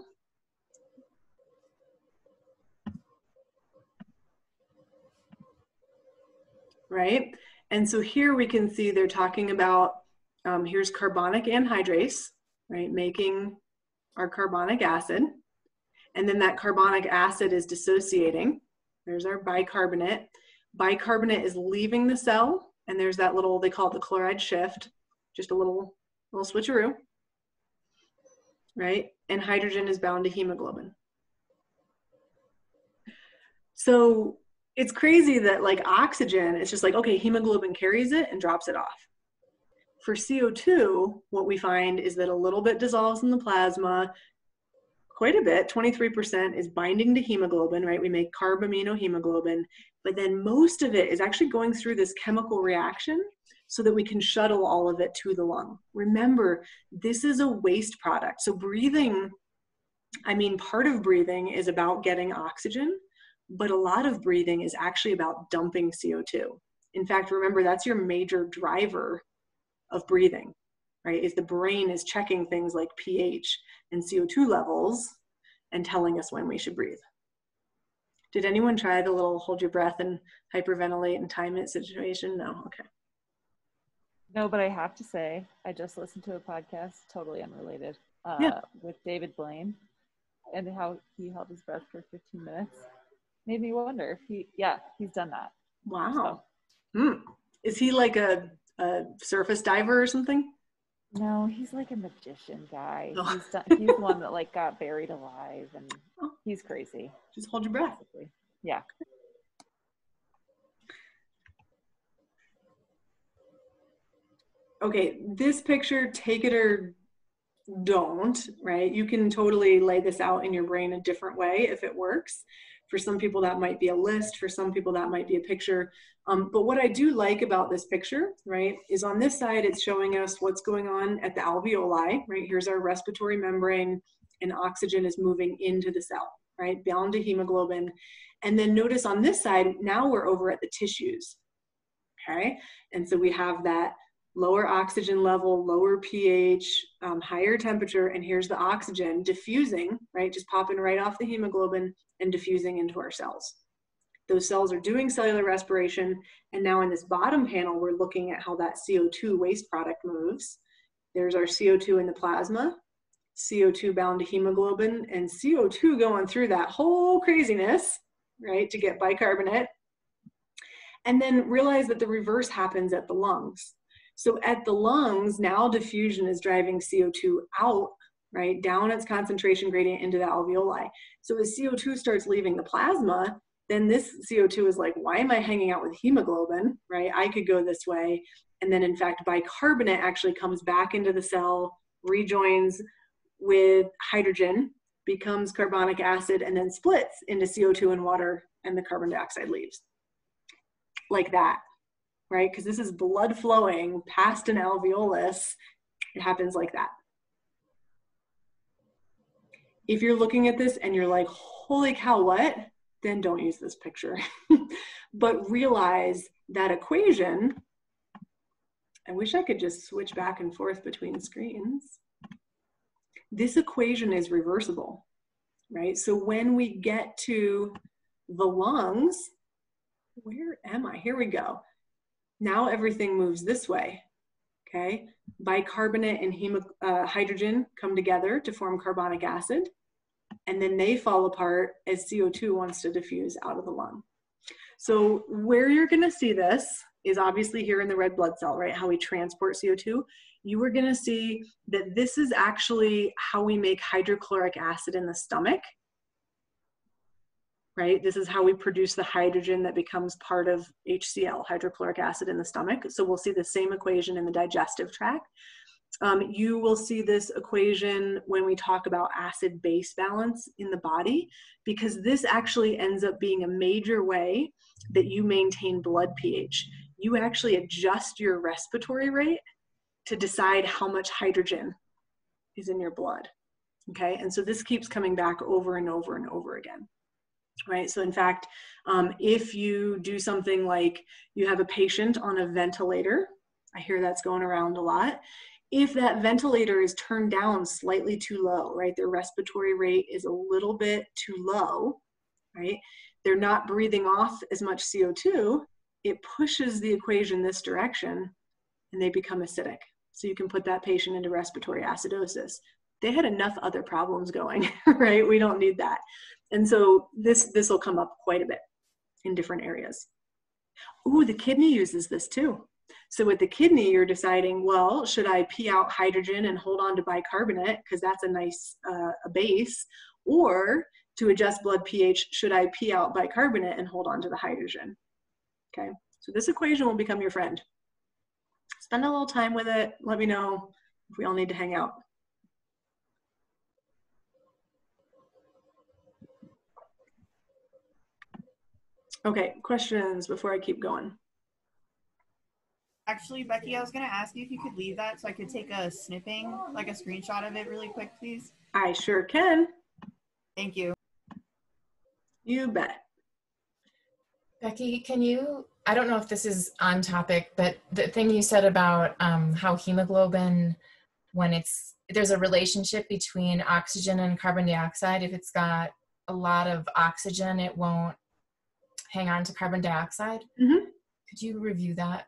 Right? And so here we can see they're talking about, um, here's carbonic anhydrase, right, making our carbonic acid. And then that carbonic acid is dissociating. There's our bicarbonate. Bicarbonate is leaving the cell, and there's that little, they call it the chloride shift, just a little, little switcheroo, right? And hydrogen is bound to hemoglobin. So it's crazy that like oxygen, it's just like, okay, hemoglobin carries it and drops it off. For CO2, what we find is that a little bit dissolves in the plasma, quite a bit, 23% is binding to hemoglobin, right? We make carbaminohemoglobin, but then most of it is actually going through this chemical reaction so that we can shuttle all of it to the lung. Remember, this is a waste product. So breathing, I mean, part of breathing is about getting oxygen, but a lot of breathing is actually about dumping CO2. In fact, remember, that's your major driver of breathing, right? Is the brain is checking things like pH and CO2 levels and telling us when we should breathe. Did anyone try the little hold your breath and hyperventilate and time it situation? No? Okay. No, but I have to say, I just listened to a podcast, totally unrelated, uh, Yeah. with David Blaine and how he held his breath for 15 minutes. Made me wonder if he, yeah, he's done that. Wow. Hmm. Is he like a, a surface diver or something? No, he's like a magician guy. Oh. He's done, he's the one that like got buried alive, and he's crazy. Just hold your breath. basically. Yeah. okay, this picture, take it or don't, right? You can totally lay this out in your brain a different way if it works. For some people, that might be a list. For some people, that might be a picture. Um, but what I do like about this picture, right, is on this side, it's showing us what's going on at the alveoli, right? Here's our respiratory membrane, and oxygen is moving into the cell, right, bound to hemoglobin. And then notice on this side, now we're over at the tissues, okay? And so we have that lower oxygen level, lower pH, um, higher temperature, and here's the oxygen diffusing, right? Just popping right off the hemoglobin and diffusing into our cells. Those cells are doing cellular respiration, and now in this bottom panel, we're looking at how that CO2 waste product moves. There's our CO2 in the plasma, CO2 bound to hemoglobin, and CO2 going through that whole craziness, right, to get bicarbonate. And then realize that the reverse happens at the lungs. So at the lungs, now diffusion is driving CO2 out, right, down its concentration gradient into the alveoli. So as CO2 starts leaving the plasma, then this CO2 is like, why am I hanging out with hemoglobin, right? I could go this way. And then in fact, bicarbonate actually comes back into the cell, rejoins with hydrogen, becomes carbonic acid, and then splits into CO2 and water, and the carbon dioxide leaves. Like that right? Because this is blood flowing past an alveolus. It happens like that. If you're looking at this and you're like, holy cow, what? Then don't use this picture. *laughs* but realize that equation, I wish I could just switch back and forth between screens. This equation is reversible, right? So when we get to the lungs, where am I? Here we go. Now everything moves this way, okay? Bicarbonate and hemo, uh, hydrogen come together to form carbonic acid, and then they fall apart as CO2 wants to diffuse out of the lung. So where you're gonna see this is obviously here in the red blood cell, right? How we transport CO2. You are gonna see that this is actually how we make hydrochloric acid in the stomach right? This is how we produce the hydrogen that becomes part of HCl, hydrochloric acid in the stomach. So we'll see the same equation in the digestive tract. Um, you will see this equation when we talk about acid base balance in the body, because this actually ends up being a major way that you maintain blood pH. You actually adjust your respiratory rate to decide how much hydrogen is in your blood. Okay, and so this keeps coming back over and over and over again right? So in fact, um, if you do something like you have a patient on a ventilator, I hear that's going around a lot. If that ventilator is turned down slightly too low, right? Their respiratory rate is a little bit too low, right? They're not breathing off as much CO2. It pushes the equation this direction and they become acidic. So you can put that patient into respiratory acidosis. They had enough other problems going, *laughs* right? We don't need that. And so this this will come up quite a bit in different areas. Ooh, the kidney uses this too. So with the kidney, you're deciding, well, should I pee out hydrogen and hold on to bicarbonate because that's a nice uh, a base, or to adjust blood pH should I pee out bicarbonate and hold on to the hydrogen? Okay, so this equation will become your friend. Spend a little time with it. Let me know if we all need to hang out. Okay, questions before I keep going? Actually, Becky, I was gonna ask you if you could leave that so I could take a snipping, like a screenshot of it really quick, please. I sure can. Thank you. You bet. Becky, can you? I don't know if this is on topic, but the thing you said about um, how hemoglobin, when it's there's a relationship between oxygen and carbon dioxide. If it's got a lot of oxygen, it won't hang on to carbon dioxide. Mhm. Could you review that?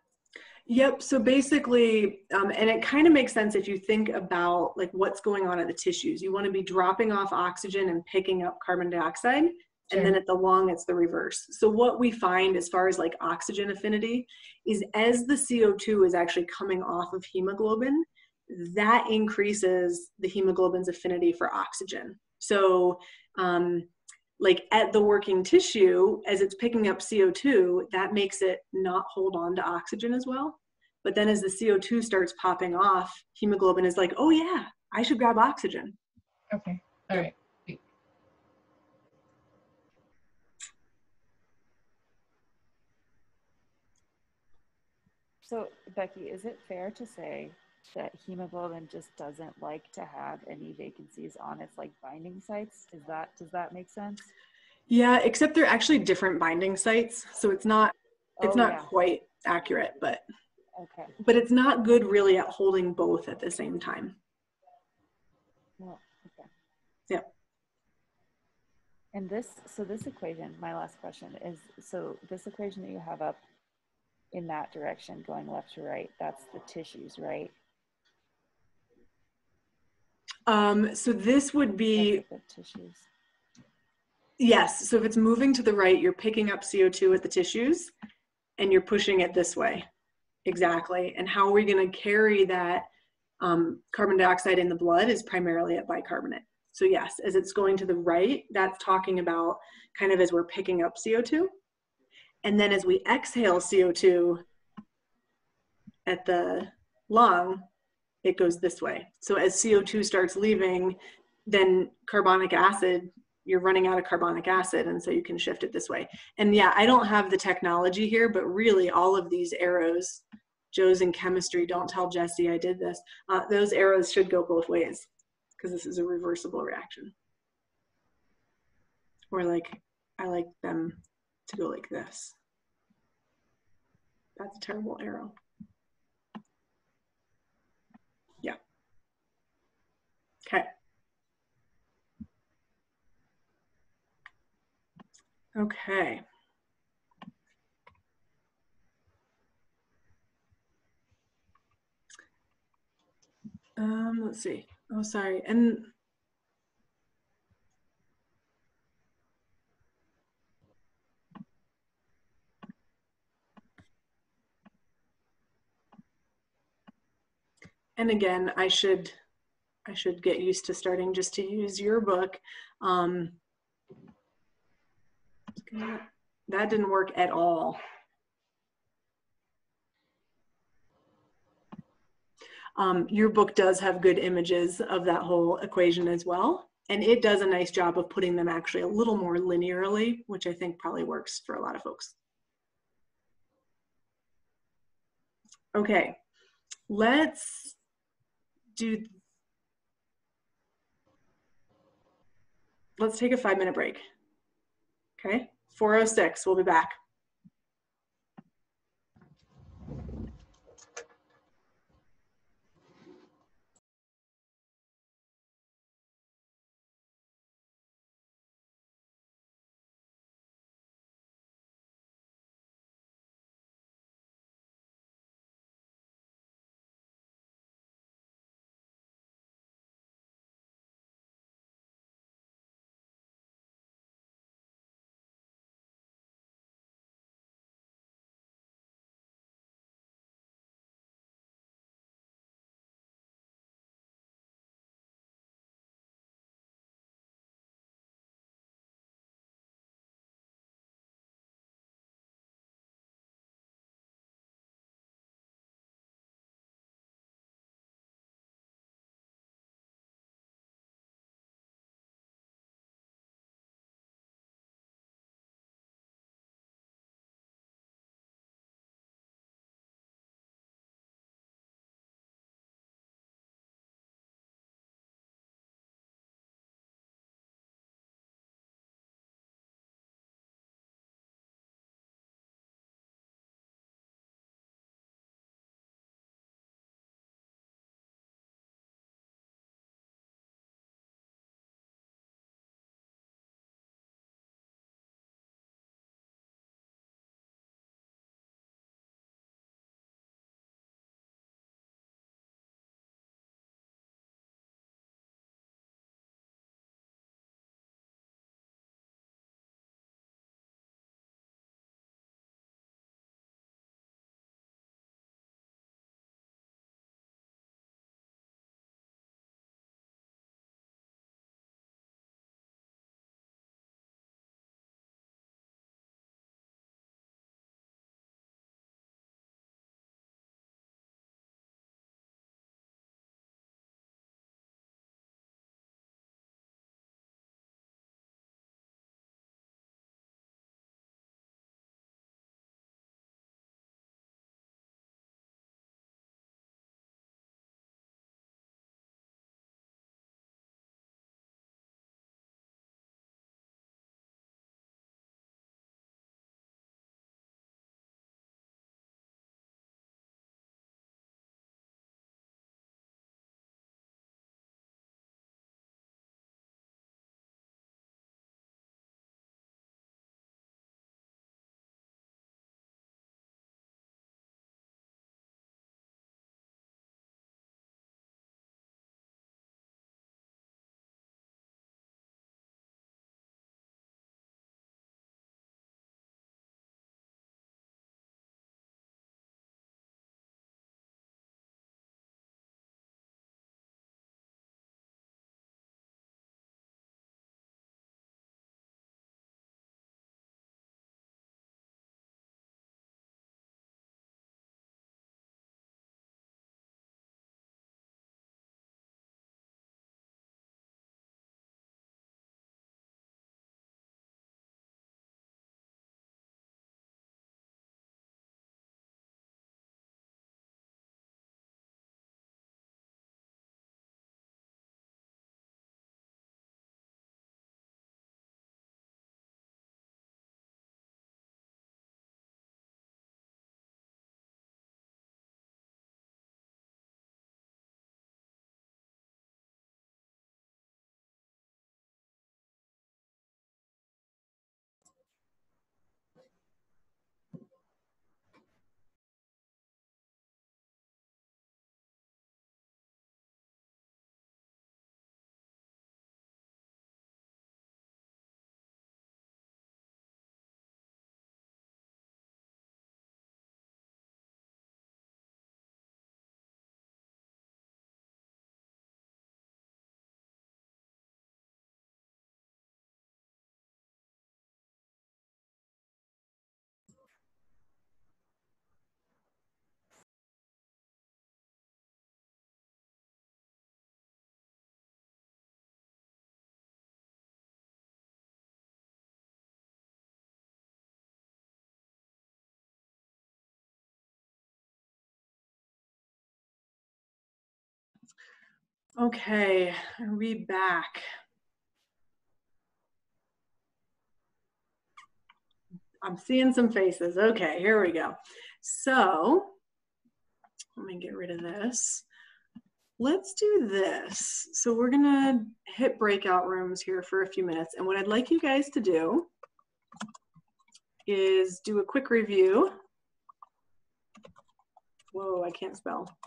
Yep. So basically, um, and it kind of makes sense if you think about like what's going on at the tissues. You want to be dropping off oxygen and picking up carbon dioxide, and then at the lung, it's the reverse. So what we find as far as like oxygen affinity is as the CO2 is actually coming off of hemoglobin, that increases the hemoglobin's affinity for oxygen. So um, like at the working tissue, as it's picking up CO2, that makes it not hold on to oxygen as well. But then as the CO2 starts popping off, hemoglobin is like, oh yeah, I should grab oxygen. Okay. All right. So, Becky, is it fair to say that hemoglobin just doesn't like to have any vacancies on its like binding sites? Is that does that make sense? Yeah, except they're actually different binding sites, so it's not it's Oh, not yeah. quite accurate, but Okay. but it's not good really at holding both at the same time. Well, okay. Yep. And this, so this equation, my last question is, so this equation that you have up in that direction, going left to right, that's the tissues, right? Um, so this would be tissues. Yes. So if it's moving to the right, you're picking up CO2 at the tissues and you're pushing it this way. Exactly. And how are we going to carry that um, carbon dioxide in the blood is primarily at bicarbonate. So, yes, as it's going to the right, that's talking about kind of as we're picking up CO2. And then as we exhale CO2 at the lung, it goes this way. So, as CO2 starts leaving, then carbonic acid you're running out of carbonic acid and so you can shift it this way. And yeah i don't have the technology here but really all of these arrows joe's in chemistry don't tell jesse i did this uh, those arrows should go both ways because this is a reversible reaction. Or like i like them to go like this. That's a terrible arrow yeah okay Okay. Um, let's see. Oh, sorry. And and again, I should I should get used to starting just to use your book. Um, that didn't work at all. Um, your book does have good images of that whole equation as well. And it does a nice job of putting them actually a little more linearly, which I think probably works for a lot of folks. Okay, let's do, let's take a five minute break. Okay, 406, we'll be back. Okay, are we back? I'm seeing some faces. Okay, here we go. So let me get rid of this. Let's do this. So we're gonna hit breakout rooms here for a few minutes. And what I'd like you guys to do is do a quick review. Whoa, I can't spell.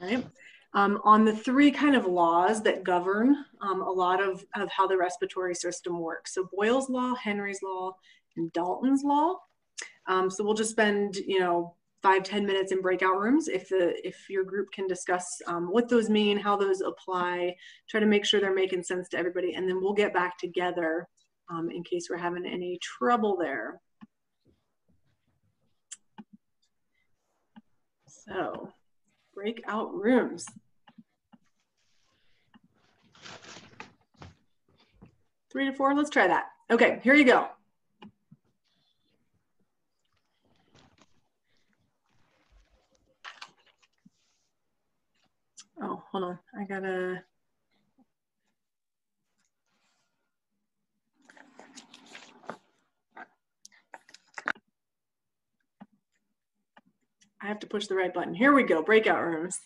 Right. Um, on the three kind of laws that govern um, a lot of, of how the respiratory system works. So Boyle's law, Henry's law, and Dalton's law. Um, so we'll just spend, you know, five ten minutes in breakout rooms if the if your group can discuss um, what those mean, how those apply, try to make sure they're making sense to everybody, and then we'll get back together um, in case we're having any trouble there. So breakout rooms. Three to four, let's try that. Okay, here you go. Oh, hold on. I gotta. I have to push the right button. Here we go, breakout rooms.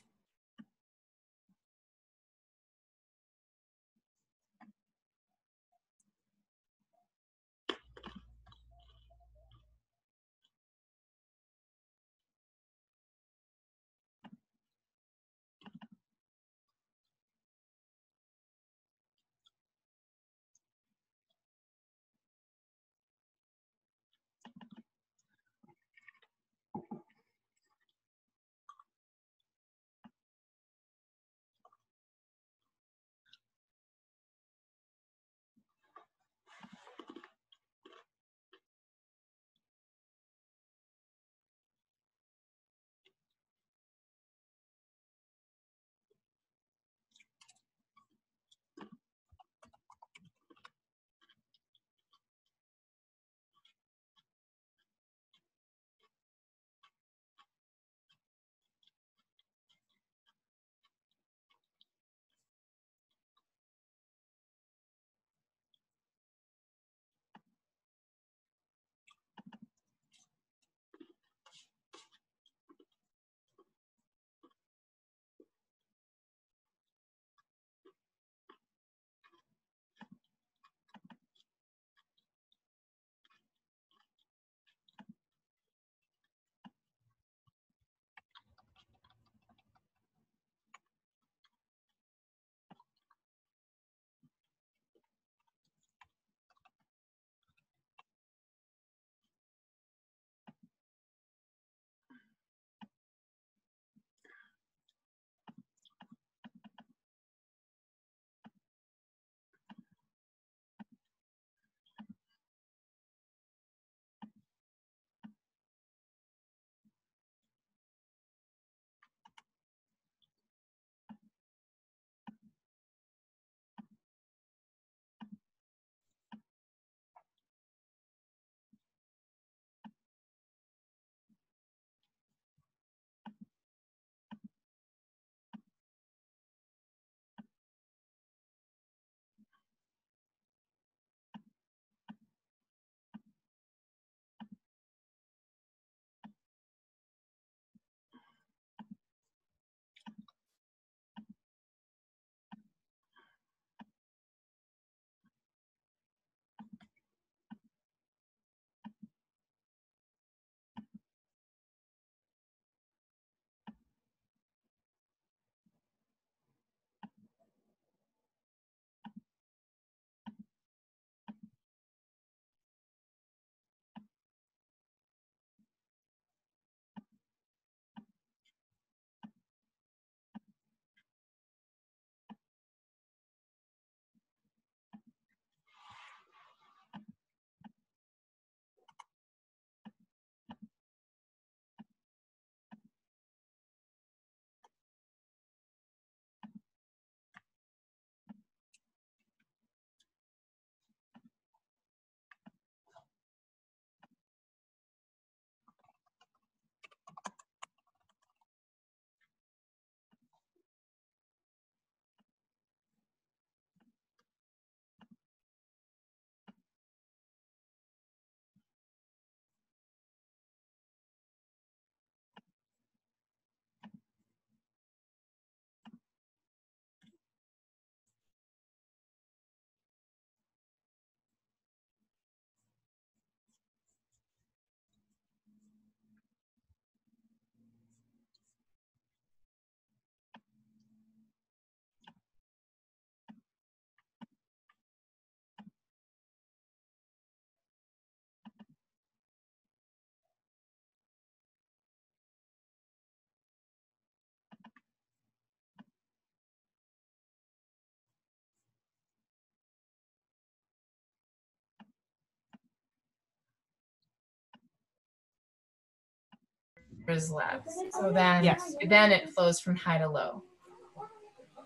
Is less. So then, Yes. then it flows from high to low.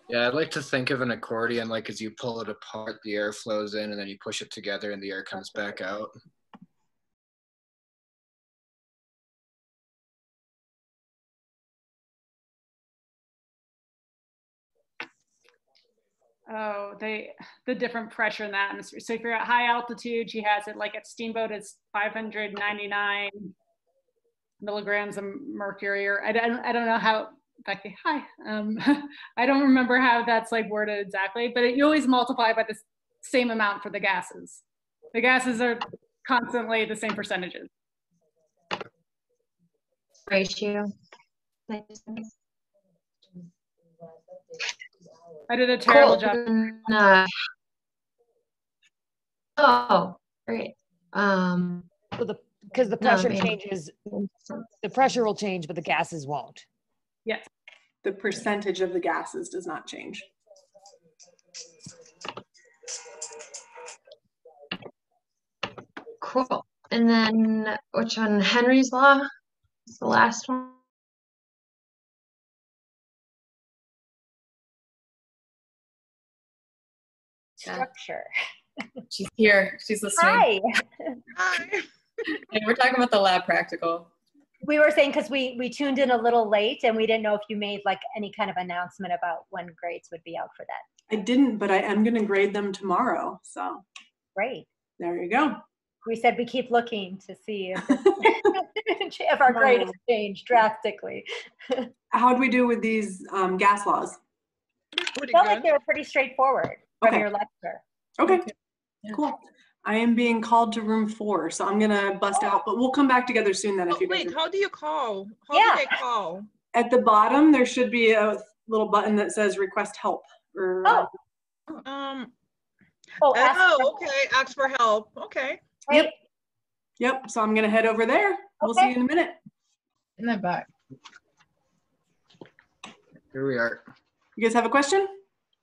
Yeah, I'd like to think of an accordion like as you pull it apart, the air flows in, and then you push it together, and the air comes back out. Oh, they the different pressure in the atmosphere. So if you're at high altitude, she has it like at Steamboat, it's 599 milligrams of mercury. Or I don't, I don't know how. Becky, hi. Um, *laughs* I don't remember how that's like worded exactly, but it, you always multiply by the same amount for the gases. The gases are constantly the same percentages. Ratio. I did a terrible Cool. job. And, uh, oh, great. Um, So the, because the pressure mean- changes, the pressure will change, but the gases won't. Yes. The percentage of the gases does not change. cool. And then which one? Henry's Law is the last one. Structure. She's here. She's listening. Hi. And we're talking about the lab practical. We were saying because we we tuned in a little late and we didn't know if you made like any kind of announcement about when grades would be out for that. I didn't, but I am going to grade them tomorrow. So Great. there you go. We said we keep looking to see if, it's- *laughs* if our grade has changed drastically. *laughs* How'd we do with these um, gas laws? Felt like they were pretty straightforward from Okay. your lecture. Okay, cool. I am being called to room four, so I'm gonna bust out, but we'll come back together soon then if you guys Wait, are- how do you call? How Yeah. do they call? At the bottom, there should be a little button that says request help or. uh, Um. Oh, ask Oh, okay. Ask for help. Okay. Yep. Yep, so I'm gonna head over there. We'll see you in a minute. In the back. Here we are. You guys have a question?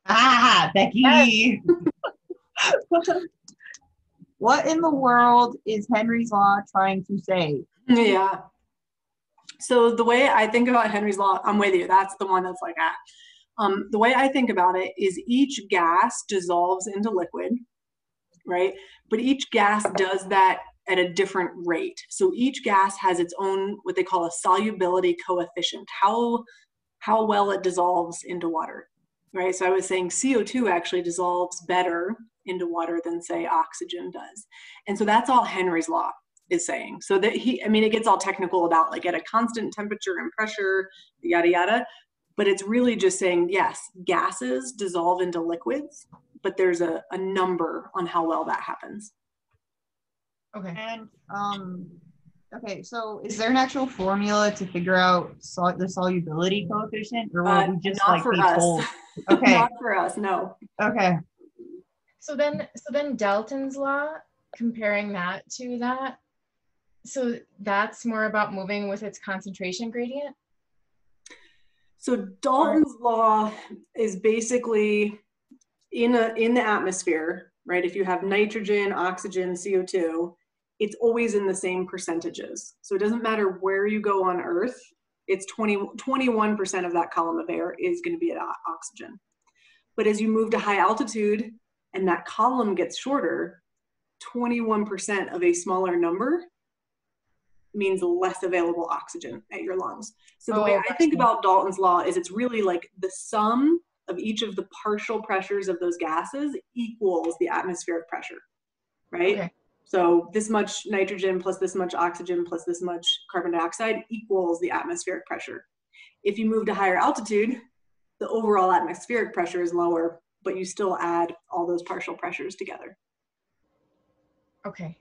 Ah, Becky. *laughs* what in the world is Henry's Law trying to say? Yeah. So the way I think about Henry's law, I'm with you. That's the one that's like ah. Um, the way I think about it is each gas dissolves into liquid, right? But each gas does that at a different rate. So each gas has its own what they call a solubility coefficient. How how well it dissolves into water, right? So I was saying CO2 actually dissolves better into water than say oxygen does. And so that's all Henry's law is saying. So that he, I mean, it gets all technical about like at a constant temperature and pressure, yada, yada. But it's really just saying, yes, gases dissolve into liquids, but there's a, a number on how well that happens. Okay. And um, okay, so is there an actual formula to figure out sol- the solubility coefficient, or will Uh, we just not like for be us. told? *laughs* Okay, Not for us, no. okay. So then, so then Dalton's law, comparing that to that, so that's more about moving with its concentration gradient. So Dalton's law is basically in a in the atmosphere, right? If you have nitrogen, oxygen, CO2, it's always in the same percentages. So it doesn't matter where you go on Earth, it's 20, 21% of that column of air is going to be at oxygen. But as you move to high altitude and that column gets shorter, 21% of a smaller number means less available oxygen at your lungs. So the Oh, way I think about Dalton's law is it's really like the sum of each of the partial pressures of those gases equals the atmospheric pressure, right? Okay. So this much nitrogen plus this much oxygen plus this much carbon dioxide equals the atmospheric pressure. If you move to higher altitude, the overall atmospheric pressure is lower, but you still add all those partial pressures together. Okay.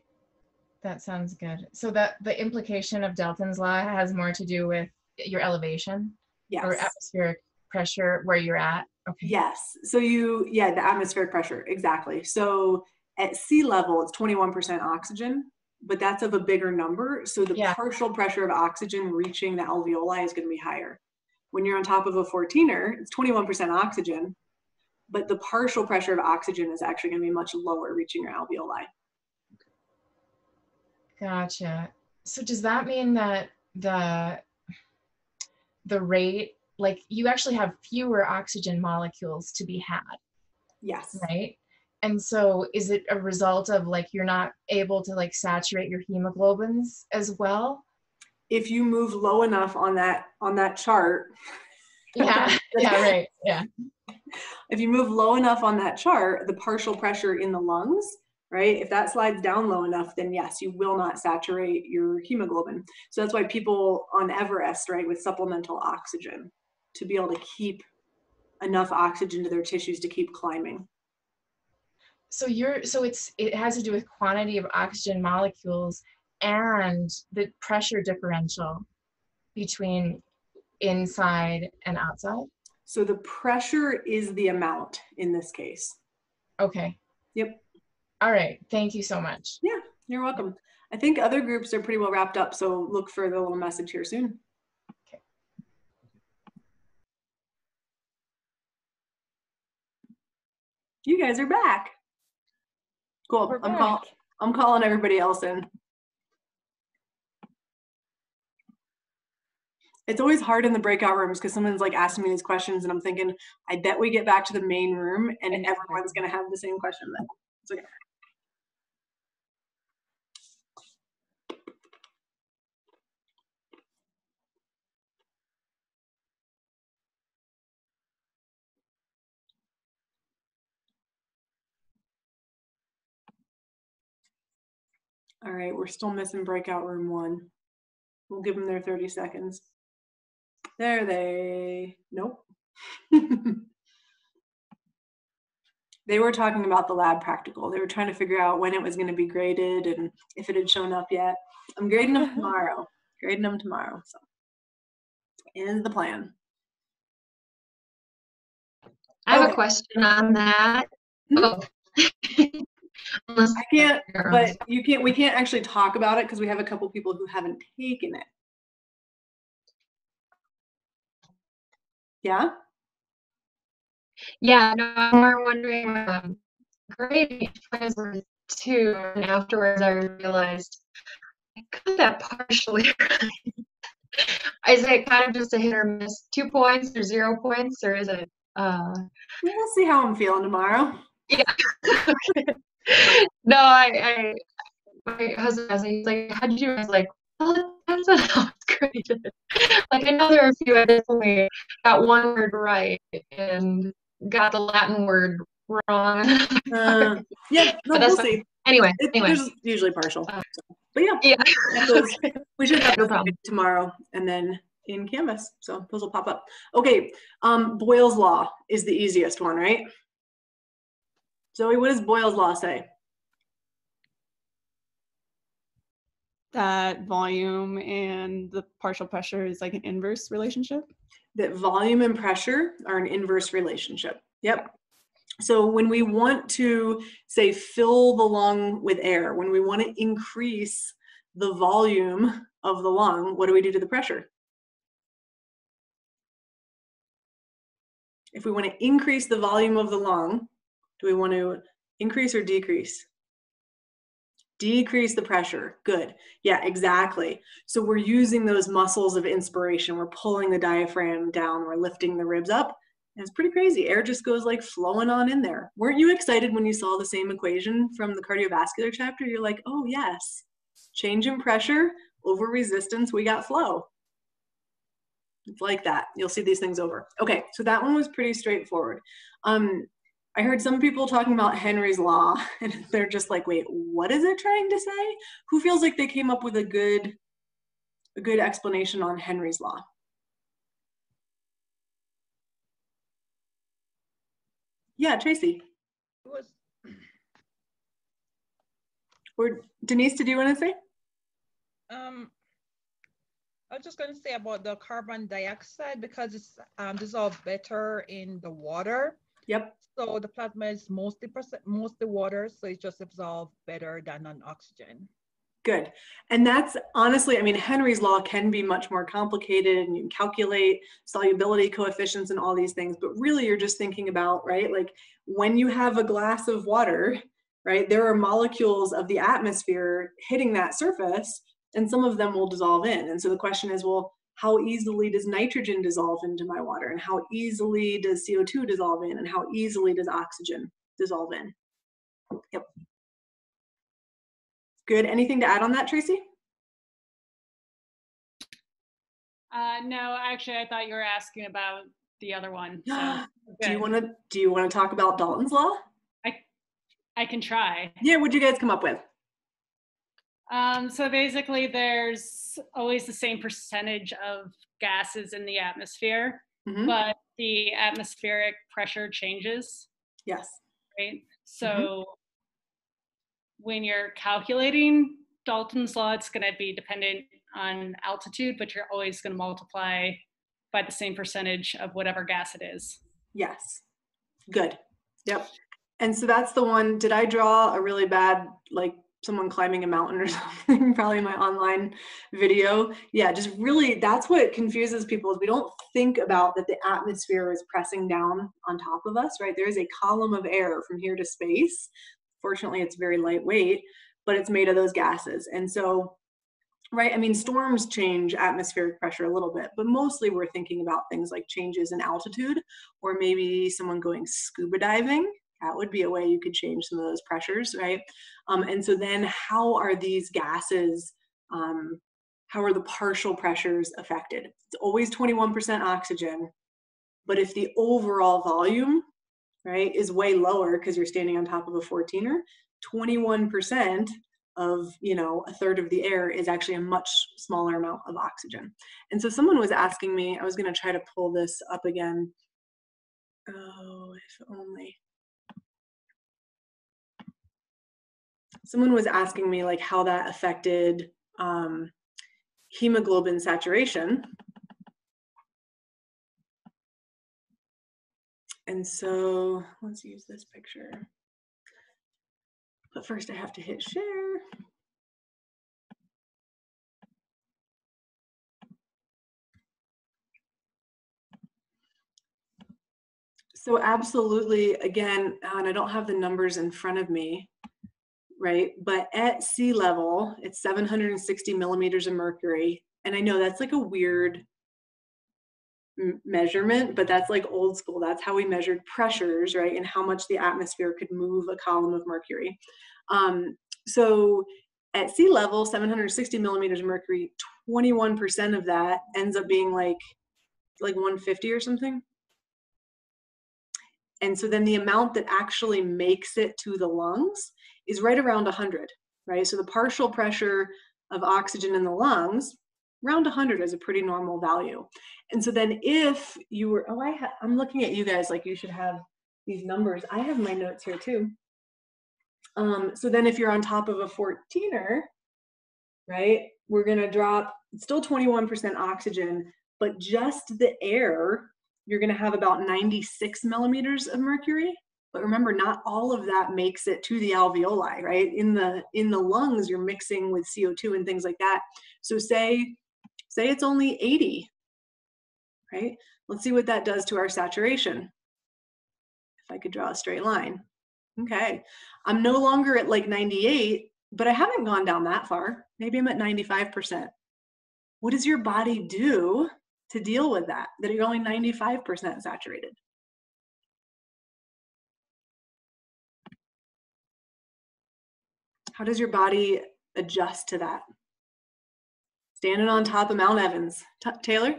That sounds good. So that the implication of Dalton's law has more to do with your elevation yes. or atmospheric pressure where you're at. Okay. Yes. So you, yeah, the atmospheric pressure, exactly. So at sea level, it's 21% oxygen, but that's of a bigger number. So the Yeah. partial pressure of oxygen reaching the alveoli is going to be higher. When you're on top of a 14er, it's 21% oxygen, but the partial pressure of oxygen is actually going to be much lower reaching your alveoli. Gotcha. So does that mean that the the rate, like you actually have fewer oxygen molecules to be had, Yes. right? And so is it a result of like you're not able to like saturate your hemoglobins as well? If you move low enough on that on that chart, Yeah, *laughs* yeah, right. Yeah. if you move low enough on that chart, the partial pressure in the lungs, right? If that slides down low enough, then yes, you will not saturate your hemoglobin. So that's why people on Everest, right, with supplemental oxygen to be able to keep enough oxygen to their tissues to keep climbing. So you're so it's it has to do with quantity of oxygen molecules and the pressure differential between inside and outside. So the pressure is the amount in this case. Okay. Yep. All right. Thank you so much. Yeah, you're welcome. I think other groups are pretty well wrapped up, so look for the little message here soon. Okay. You guys are back. Cool. We're I'm call. I'm calling everybody else in. It's always hard in the breakout rooms because someone's like asking me these questions and I'm thinking, I bet we get back to the main room and everyone's gonna have the same question then. It's okay. All right, we're still missing breakout room one. We'll give them their 30 seconds. There they, nope. *laughs* they were talking about the lab practical. They were trying to figure out when it was going to be graded and if it had shown up yet. I'm grading them *laughs* tomorrow. grading them tomorrow. So, is the plan. I have Okay. a question on that. Mm-hmm. Oh. *laughs* I can't, but you can't, we can't actually talk about it because we have a couple people who haven't taken it. Yeah? Yeah, no, I'm more wondering, um, quiz two, and afterwards I realized I got that partially *laughs* right. Is it kind of just a hit or miss, two points or zero points, or is it, uh, We'll see how I'm feeling tomorrow. yeah. *laughs* No, I, I, my husband asked me, he's like, how'd you? I was like, well, that's not how it's graded. Like, I know there are a few I definitely got one word right and got the Latin word wrong. *laughs* Uh, yeah, no, But we'll see. Anyway, It, anyway. There's usually partial. so. But yeah, Yeah. those- *laughs* we should have No problem. tomorrow and then in Canvas. So those will pop up. Okay, um, Boyle's Law is the easiest one, right? Zoe, what does Boyle's Law say? That volume and the partial pressure is like an inverse relationship. that volume and pressure are an inverse relationship. Yep. So when we want to say fill the lung with air, when we want to increase the volume of the lung, what do we do to the pressure? If we want to increase the volume of the lung, do we want to increase or decrease? Decrease the pressure. Good. Yeah, exactly. So we're using those muscles of inspiration. We're pulling the diaphragm down, we're lifting the ribs up. And it's pretty crazy. Air just goes like flowing on in there. Weren't you excited when you saw the same equation from the cardiovascular chapter? You're like, oh, yes. Change in pressure over resistance, we got flow. It's like that. You'll see these things over. Okay, so that one was pretty straightforward. Um, I heard some people talking about Henry's Law, *laughs* and they're just like, wait, what is it trying to say? Who feels like they came up with a good a good explanation on Henry's Law? Yeah, Tracy. Was *clears throat* Or Denise, did you want to say? um I was just going to say about the carbon dioxide because it's um, dissolved better in the water. Yep. So the plasma is mostly percent, mostly water, so it just absorbs better than on oxygen. Good. And that's honestly, I mean, Henry's law can be much more complicated and you can calculate solubility coefficients and all these things, but really you're just thinking about, right? Like when you have a glass of water, right, there are molecules of the atmosphere hitting that surface and some of them will dissolve in. And so the question is, well, how easily does nitrogen dissolve into my water and how easily does CO2 dissolve in and how easily does oxygen dissolve in. Yep. Good. Anything to add on that, Tracy? Uh, no, actually, I thought you were asking about the other one. So *gasps* do you want to do you want to talk about Dalton's law? I I can try. Yeah, what'd you guys come up with? Um, so basically, there's always the same percentage of gases in the atmosphere, Mhm. but the atmospheric pressure changes, Yes. right? So when you're calculating Dalton's law, it's going to be dependent on altitude, but you're always going to multiply by the same percentage of whatever gas it is. Yes. Good. Yep. And so that's the one. Did I draw a really bad, like someone climbing a mountain or *laughs* something? Probably my online video. Yeah, just really, that's what confuses people is we don't think about that the atmosphere is pressing down on top of us, right? There is a column of air from here to space. Fortunately, it's very lightweight, but it's made of those gases. And so Right. I mean, storms change atmospheric pressure a little bit, but mostly we're thinking about things like changes in altitude or maybe someone going scuba diving. That would be a way you could change some of those pressures, right? Um, and so then, how are these gases? Um, how are the partial pressures affected? It's always 21% oxygen, but if the overall volume, right, is way lower because you're standing on top of a 14er, 21% of you know a third of the air is actually a much smaller amount of oxygen and so someone was asking me i was going to try to pull this up again oh if only someone was asking me like how that affected um, hemoglobin saturation and so let's use this picture but first I have to hit share. So absolutely, again, and I don't have the numbers in front of me, right? But at sea level, it's 760 millimeters of mercury. And I know that's like a weird m- measurement, but that's like old school. That's how we measured pressures, right? And how much the atmosphere could move a column of mercury. Um, so at sea level, 760 millimeters of mercury, 21% of that ends up being like like 150 or something. And so then the amount that actually makes it to the lungs is right around 100, right? So the partial pressure of oxygen in the lungs, around 100 is a pretty normal value. And so then if you were, oh, I ha- I'm looking at you guys like you should have these numbers. I have my notes here too. Um, so then if you're on top of a 14er, right, we're gonna drop, it's still 21% oxygen, but just the air, you're gonna have about 96 millimeters of mercury. But remember, not all of that makes it to the alveoli, right? In the in the lungs, you're mixing with CO2 and things like that. So say, say it's only 80, right? Let's see what that does to our saturation. If I could draw a straight line. Okay, I'm no longer at like 98, but I haven't gone down that far. Maybe I'm at 95%. What does your body do to deal with that, that you're only 95% saturated? How does your body adjust to that? Standing on top of Mount Evans. T- Taylor?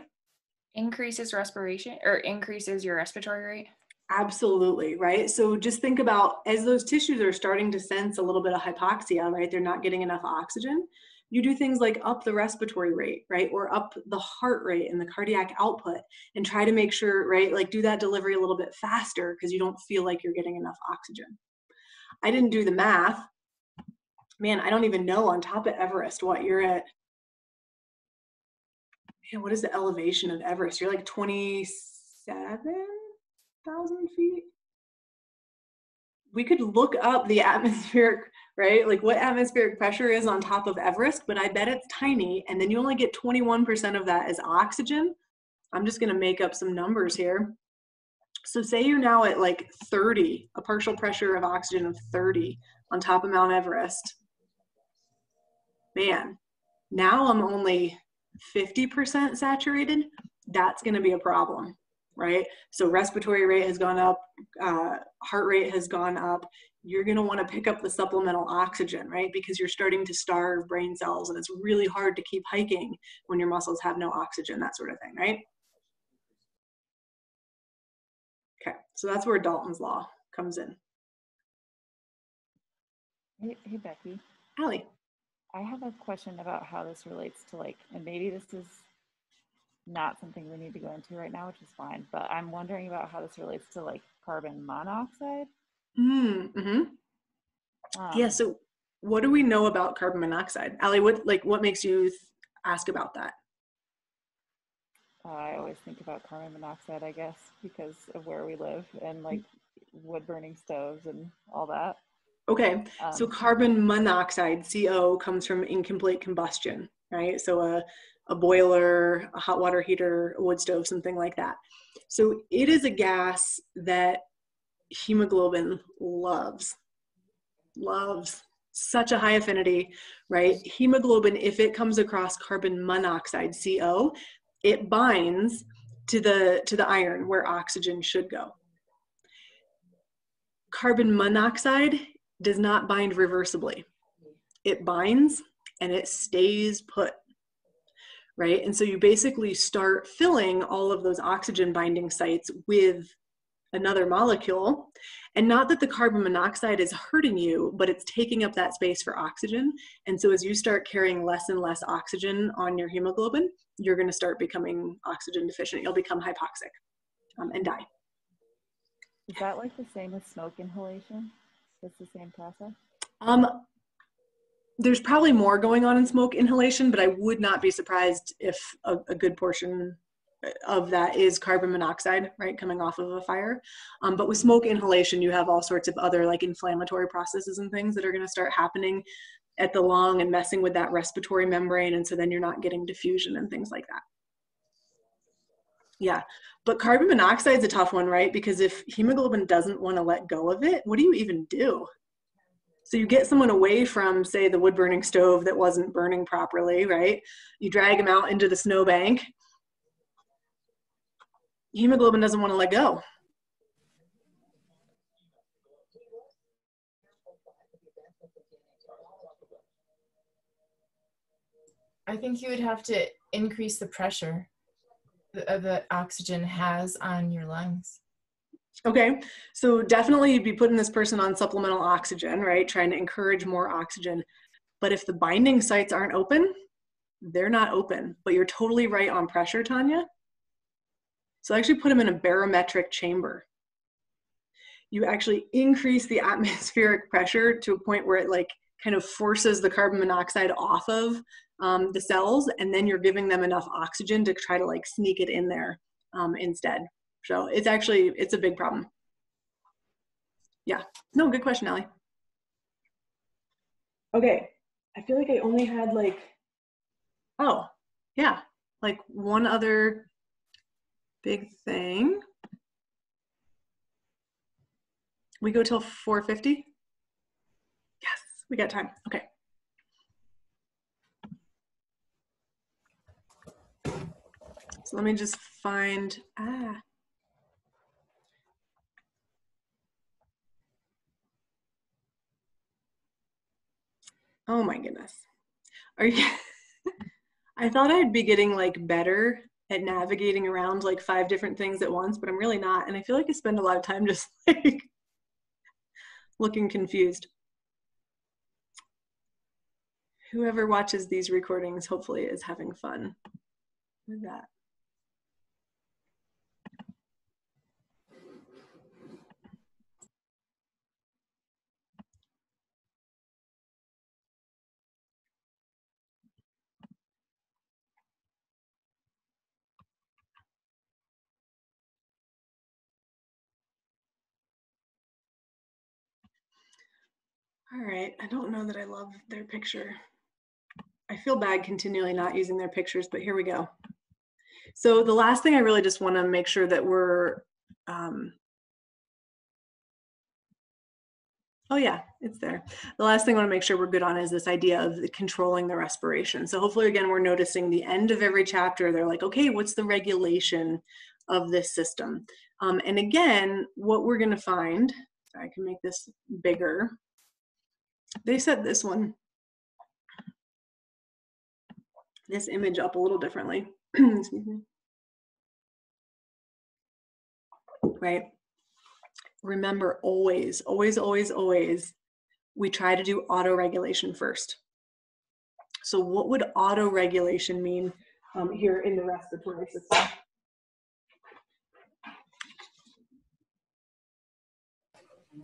Increases respiration or increases your respiratory rate. Absolutely, right? So just think about as those tissues are starting to sense a little bit of hypoxia, right? They're not getting enough oxygen. You do things like up the respiratory rate, right? Or up the heart rate and the cardiac output and try to make sure, right? Like do that delivery a little bit faster because you don't feel like you're getting enough oxygen. I didn't do the math. Man, I don't even know on top of Everest what you're at. Man, what is the elevation of Everest? You're like 27? thousand feet. We could look up the *laughs* atmospheric, right? Like what atmospheric pressure is on top of Everest, but I bet it's tiny. And then you only get 21% of that as oxygen. I'm just going to make up some numbers here. So, say you're now at like 30, a partial pressure of oxygen of 30 on top of Mount Everest. Man, now I'm only 50% saturated, that's going to be a problem, right? So respiratory rate has gone up, uh, heart rate has gone up. You're going to want to pick up the supplemental oxygen, right? Because you're starting to starve brain cells, and it's really hard to keep hiking when your muscles have no oxygen, that sort of thing, right? Okay, so that's where Dalton's law comes in. Hey, hey Becky. Allie. I have a question about how this relates to like, and maybe this is not something we need to go into right now, which is fine, but I'm wondering about how this relates to like carbon monoxide. Mm, hmm yeah, Um, so what do we know about carbon monoxide? Allie, what like what makes you th- ask about that? I always think about carbon monoxide, I guess, because of where we live and like wood burning stoves and all that. Okay, so Um, carbon monoxide, CO, comes from incomplete combustion, right? So a, a boiler, a hot water heater, a wood stove, something like that. So it is a gas that hemoglobin loves, loves. Such a high affinity, right? Hemoglobin, if it comes across carbon monoxide, CO, it binds to the to the iron where oxygen should go. Carbon monoxide does not bind reversibly. It binds and it stays put, right? And so you basically start filling all of those oxygen binding sites with another molecule. And not that the carbon monoxide is hurting you, but it's taking up that space for oxygen. And so as you start carrying less and less oxygen on your hemoglobin, you're going to start becoming oxygen deficient. You'll become hypoxic um, and die. Is that like the same as smoke inhalation? It's the same process? Um, there's probably more going on in smoke inhalation, but I would not be surprised if a, a good portion of that is carbon monoxide, right, coming off of a fire. Um, but with smoke inhalation, you have all sorts of other like inflammatory processes and things that are going to start happening at the lung and messing with that respiratory membrane. And so then you're not getting diffusion and things like that. Yeah, but carbon monoxide is a tough one, right? Because if hemoglobin doesn't want to let go of it, what do you even do? So you get someone away from, say, the wood burning stove that wasn't burning properly, right? You drag them out into the snowbank. Hemoglobin doesn't want to let go. I think you would have to increase the pressure that, uh, oxygen has on your lungs. Okay, so definitely you'd be putting this person on supplemental oxygen, right? Trying to encourage more oxygen. But if the binding sites aren't open, they're not open. But you're totally right on pressure, Tanya. So actually put them in a barometric chamber. You actually increase the *laughs* atmospheric pressure to a point where it like kind of forces the carbon monoxide off of um, the cells, and then you're giving them enough oxygen to try to like sneak it in there um, instead. So it's actually it's a big problem. Yeah. No, good question, Allie. Okay. I feel like I only had like oh, yeah, like one other big thing. We go till 450? We got time. Okay. So let me just find ah Oh my goodness. Are you *laughs* I thought I'd be getting like better at navigating around like five different things at once, but I'm really not. And I feel like I spend a lot of time just *laughs* like looking confused. Whoever watches these recordings hopefully is having fun with that. All right, I don't know that I love their picture. I feel bad continually not using their pictures, but here we go. So the last thing I really just want to make sure that we're, um, Oh yeah, it's there. The last thing I want to make sure we're good on is this idea of the controlling the respiration. So hopefully again, we're noticing the end of every chapter, they're like, okay, what's the regulation of this system? Um, and again, what we're gonna find, I can make this bigger. They said this one, this image up a little differently. *clears throat* Excuse me. Right? remember always, always, always, always, we try to do auto regulation first. So, what would auto regulation mean um, here in the respiratory system?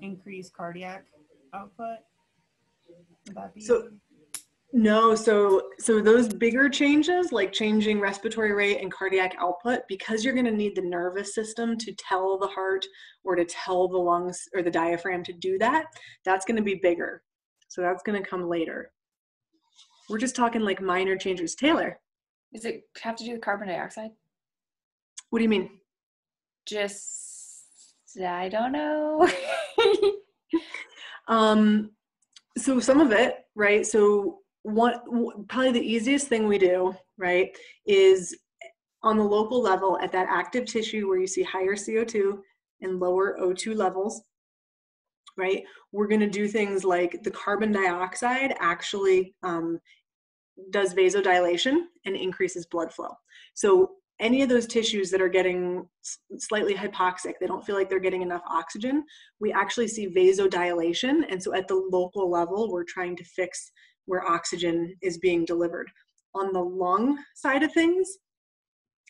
Increase cardiac output. Would that be? So, no, so so those bigger changes like changing respiratory rate and cardiac output because you're going to need the nervous system to tell the heart or to tell the lungs or the diaphragm to do that, that's going to be bigger. So that's going to come later. We're just talking like minor changes. Taylor, Does it have to do with carbon dioxide? what do you mean? Just, I don't know. *laughs* Um so some of it, right? So one probably the easiest thing we do, right, is on the local level at that active tissue where you see higher CO2 and lower O2 levels, right? We're going to do things like the carbon dioxide actually um, does vasodilation and increases blood flow. So any of those tissues that are getting slightly hypoxic, they don't feel like they're getting enough oxygen, we actually see vasodilation. And so at the local level, we're trying to fix where oxygen is being delivered. On the lung side of things,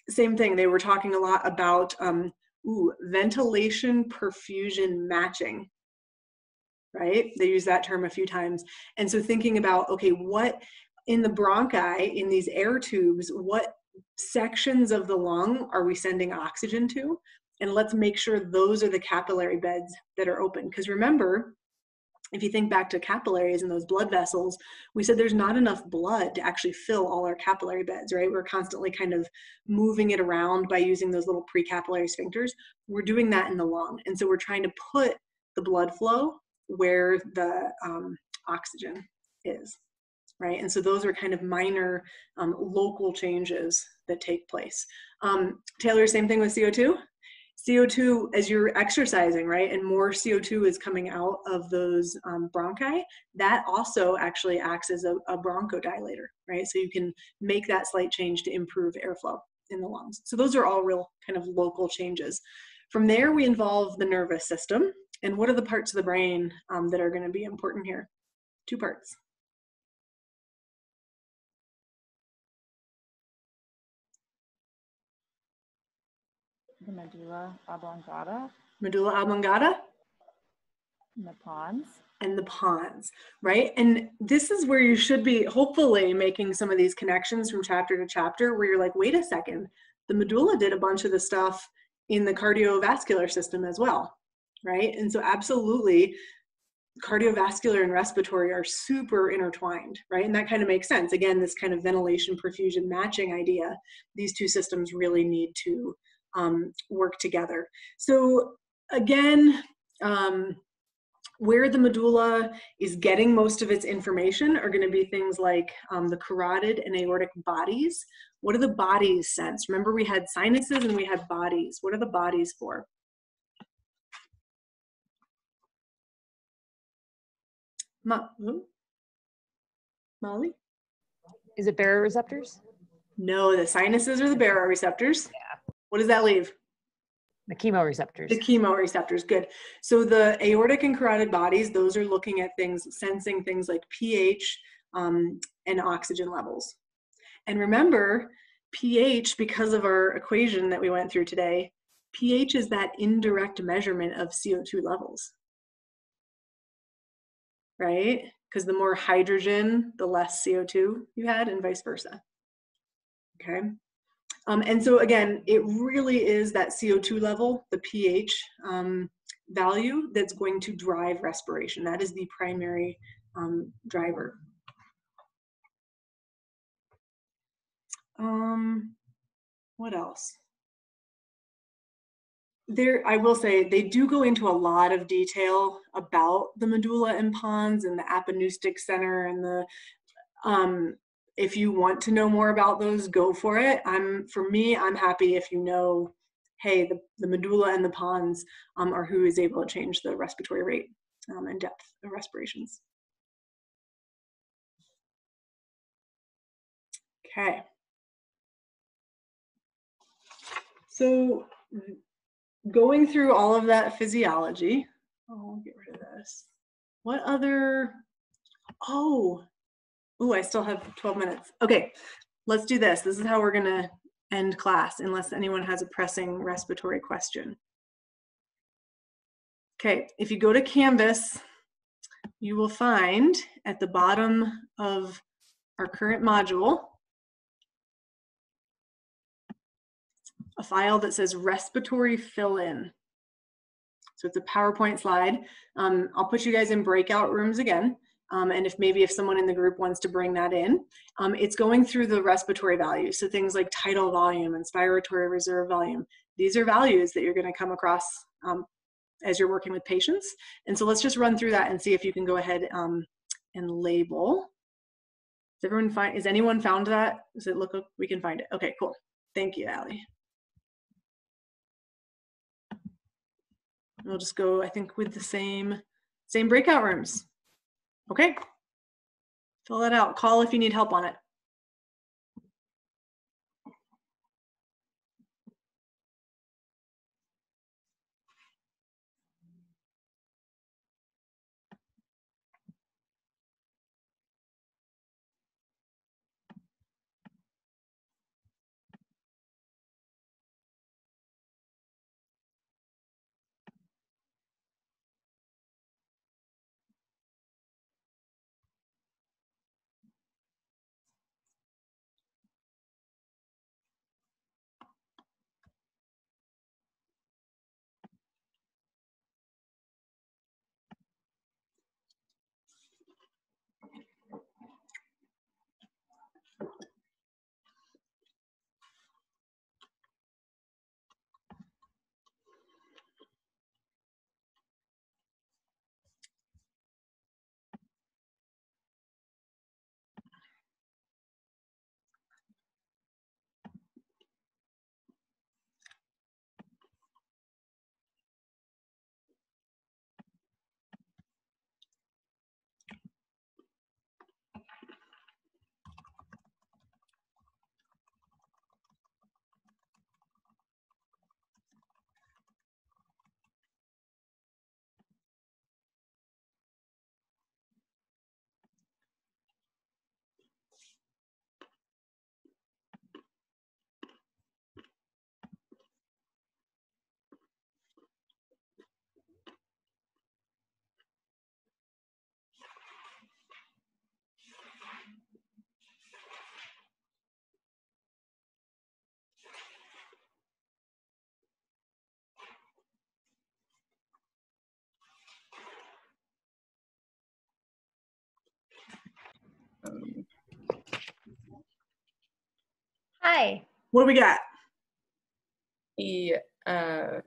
same thing. They were talking a lot about um, ooh, ventilation perfusion matching, right? They use that term a few times. And so thinking about, okay, what in the bronchi, in these air tubes, what sections of the lung are we sending oxygen to? And let's make sure those are the capillary beds that are open. Because remember, if you think back to capillaries and those blood vessels, we said there's not enough blood to actually fill all our capillary beds, right? We're constantly kind of moving it around by using those little precapillary sphincters. We're doing that in the lung. And so we're trying to put the blood flow where the um, oxygen is, right? And so those are kind of minor um, local changes that take place. Um, Taylor, same thing with CO2? CO2 as you're exercising, right, and more CO2 is coming out of those um, bronchi, that also actually acts as a, a bronchodilator, right? So you can make that slight change to improve airflow in the lungs. So those are all real kind of local changes. From there, we involve the nervous system. And what are the parts of the brain um, that are going to be important here? Two parts. The medulla oblongata, Medulla oblongata and the pons. and the pons, right? And this is where you should be hopefully making some of these connections from chapter to chapter where you're like, wait a second, the medulla did a bunch of the stuff in the cardiovascular system as well, right? And so, absolutely, cardiovascular and respiratory are super intertwined, right? And that kind of makes sense. Again, this kind of ventilation perfusion matching idea, these two systems really need to um, work together. So, again, um, where the medulla is getting most of its information are going to be things like um, the carotid and aortic bodies. What do the bodies sense? Remember, we had sinuses and we had bodies. What are the bodies for? Ma-? Molly? Is it baroreceptors? No, the sinuses are the baroreceptors. Yeah. What does that leave? The chemoreceptors. The chemoreceptors, good. So the aortic and carotid bodies, those are looking at things, sensing things like pH um, and oxygen levels. And remember, pH, because of our equation that we went through today, pH is that indirect measurement of CO2 levels, right? Because the more hydrogen, the less CO2 you had, and vice versa. Okay. Um, and so again, it really is that CO2 level, the pH um, value that's going to drive respiration. That is the primary um, driver. Um, what else? there, I will say, they do go into a lot of detail about the medulla and pons and the apneustic center and the, um, if you want to know more about those, go for it. I'm, for me, I'm happy if you know, hey, the, the medulla and the pons um, are who is able to change the respiratory rate um, and depth of respirations. Okay. So going through all of that physiology, oh, I'll get rid of this. What other, oh, oh, I still have 12 minutes. Okay, let's do this. This is how we're gonna end class unless anyone has a pressing respiratory question. Okay, if you go to Canvas, you will find at the bottom of our current module, a file that says respiratory fill-in. So it's a PowerPoint slide. Um, I'll put you guys in breakout rooms again. Um, and if maybe if someone in the group wants to bring that in, um, it's going through the respiratory values. So things like tidal volume, inspiratory reserve volume. These are values that you're gonna come across um, as you're working with patients. And so let's just run through that and see if you can go ahead um, and label. Does everyone find, is anyone found that? Does it look, we can find it. Okay, cool. Thank you, Allie. We'll just go, I think, with the same, same breakout rooms. Okay. Fill that out. Call if you need help on it. Hi. What do we got? The, uh,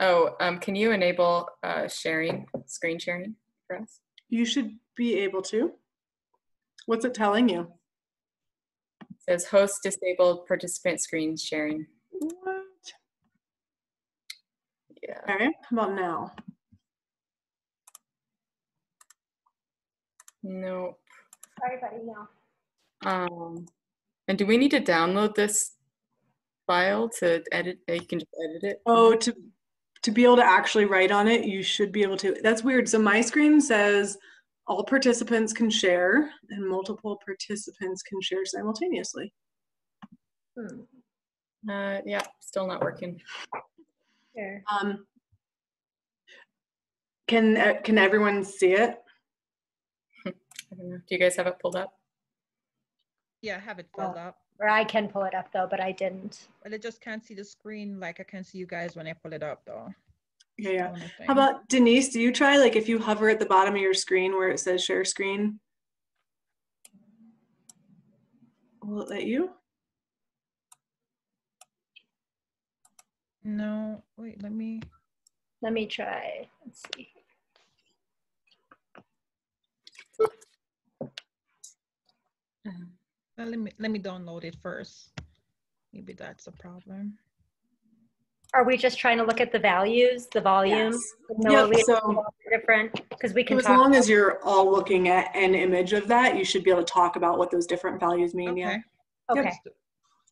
oh, um, can you enable uh, sharing, screen sharing for us? You should be able to. What's it telling you? It says host disabled participant screen sharing. What? Yeah. Okay, how about now? Nope. Sorry, buddy, no. Um, and do we need to download this file to edit? uh, You can just edit it. Oh, to to be able to actually write on it, you should be able to. That's weird. So my screen says all participants can share and multiple participants can share simultaneously. Hmm. Uh, yeah, still not working. Here. Um, can uh, can everyone see it? I don't know. Do you guys have it pulled up? Yeah, I have it filled up. Or I can pull it up though, but I didn't. But I just can't see the screen like I can't see you guys when I pull it up though. Yeah, yeah. How about Denise? Do you try like if you hover at the bottom of your screen where it says share screen? Will it let you? No, wait, let me. Let me try. Let's see. Let me let me download it first. Maybe that's a problem. Are we just trying to look at the values, the volume? Yes. No, Yep, we- so- different because we can as talk. long as you're all looking at an image of that, you should be able to talk about what those different values mean. Yeah. Okay. Yep. Okay.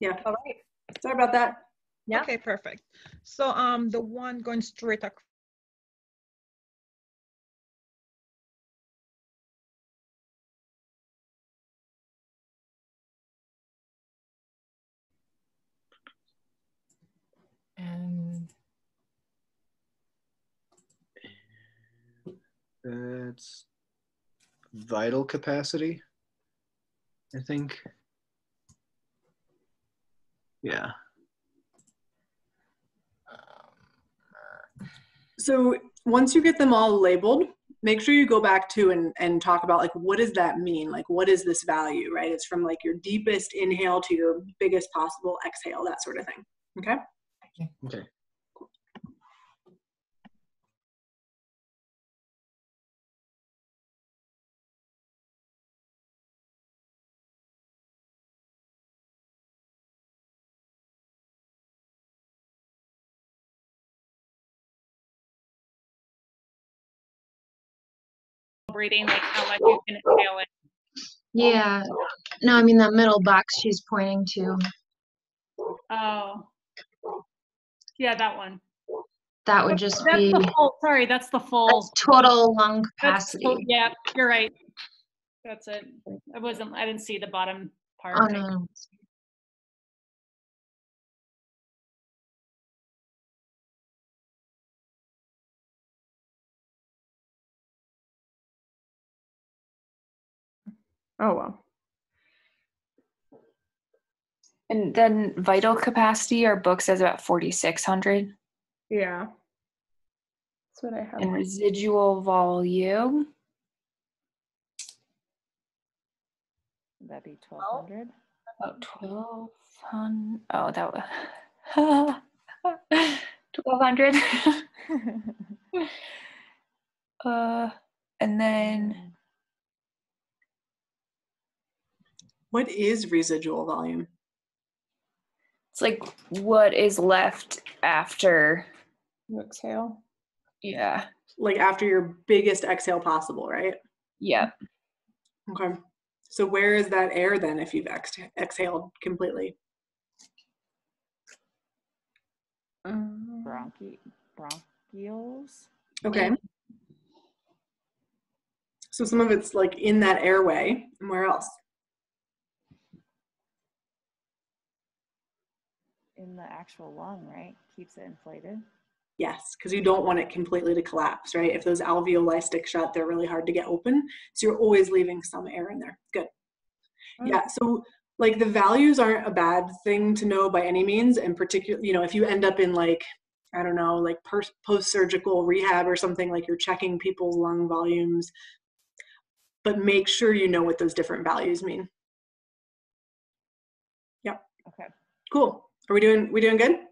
Yeah. All right. Sorry about that. Yeah. Okay, perfect. So um, the one going straight across. And That's vital capacity, I think. Yeah. So once you get them all labeled, make sure you go back to and, and talk about like what does that mean? Like what is this value, right? It's from like your deepest inhale to your biggest possible exhale, that sort of thing. Okay? Okay. Breathing, like how much you can exhale in. Yeah. No, I mean that middle box she's pointing to. Oh. Yeah, that one. That would just that's be the full, sorry, that's the full. that's total lung capacity. full- Yeah, you're right. That's it. I wasn't, I didn't see the bottom part. Oh no. Oh, well. And then vital capacity, our book says about 4,600. Yeah. That's what I have. And residual volume, That'd be twelve hundred. about 1,200. Oh, that was *laughs* 1,200. *laughs* uh, and then What is residual volume? it's like what is left after. You exhale. Yeah. Like after your biggest exhale possible, right? Yeah. Okay. So where is that air then if you've ex- exhaled completely? Mm. Bronchi bronchioles. Okay. So some of it's like in that airway. And where else? In the actual lung, right? Keeps it inflated. Yes, because you don't want it completely to collapse, right? If those alveoli stick shut, they're really hard to get open. So you're always leaving some air in there. Good. Oh. Yeah. So like the values aren't a bad thing to know by any means. And particularly, you know, if you end up in like, I don't know, like post surgical rehab or something, like you're checking people's lung volumes, but make sure you know what those different values mean. Yep. Okay. Cool. Are we doing we doing good?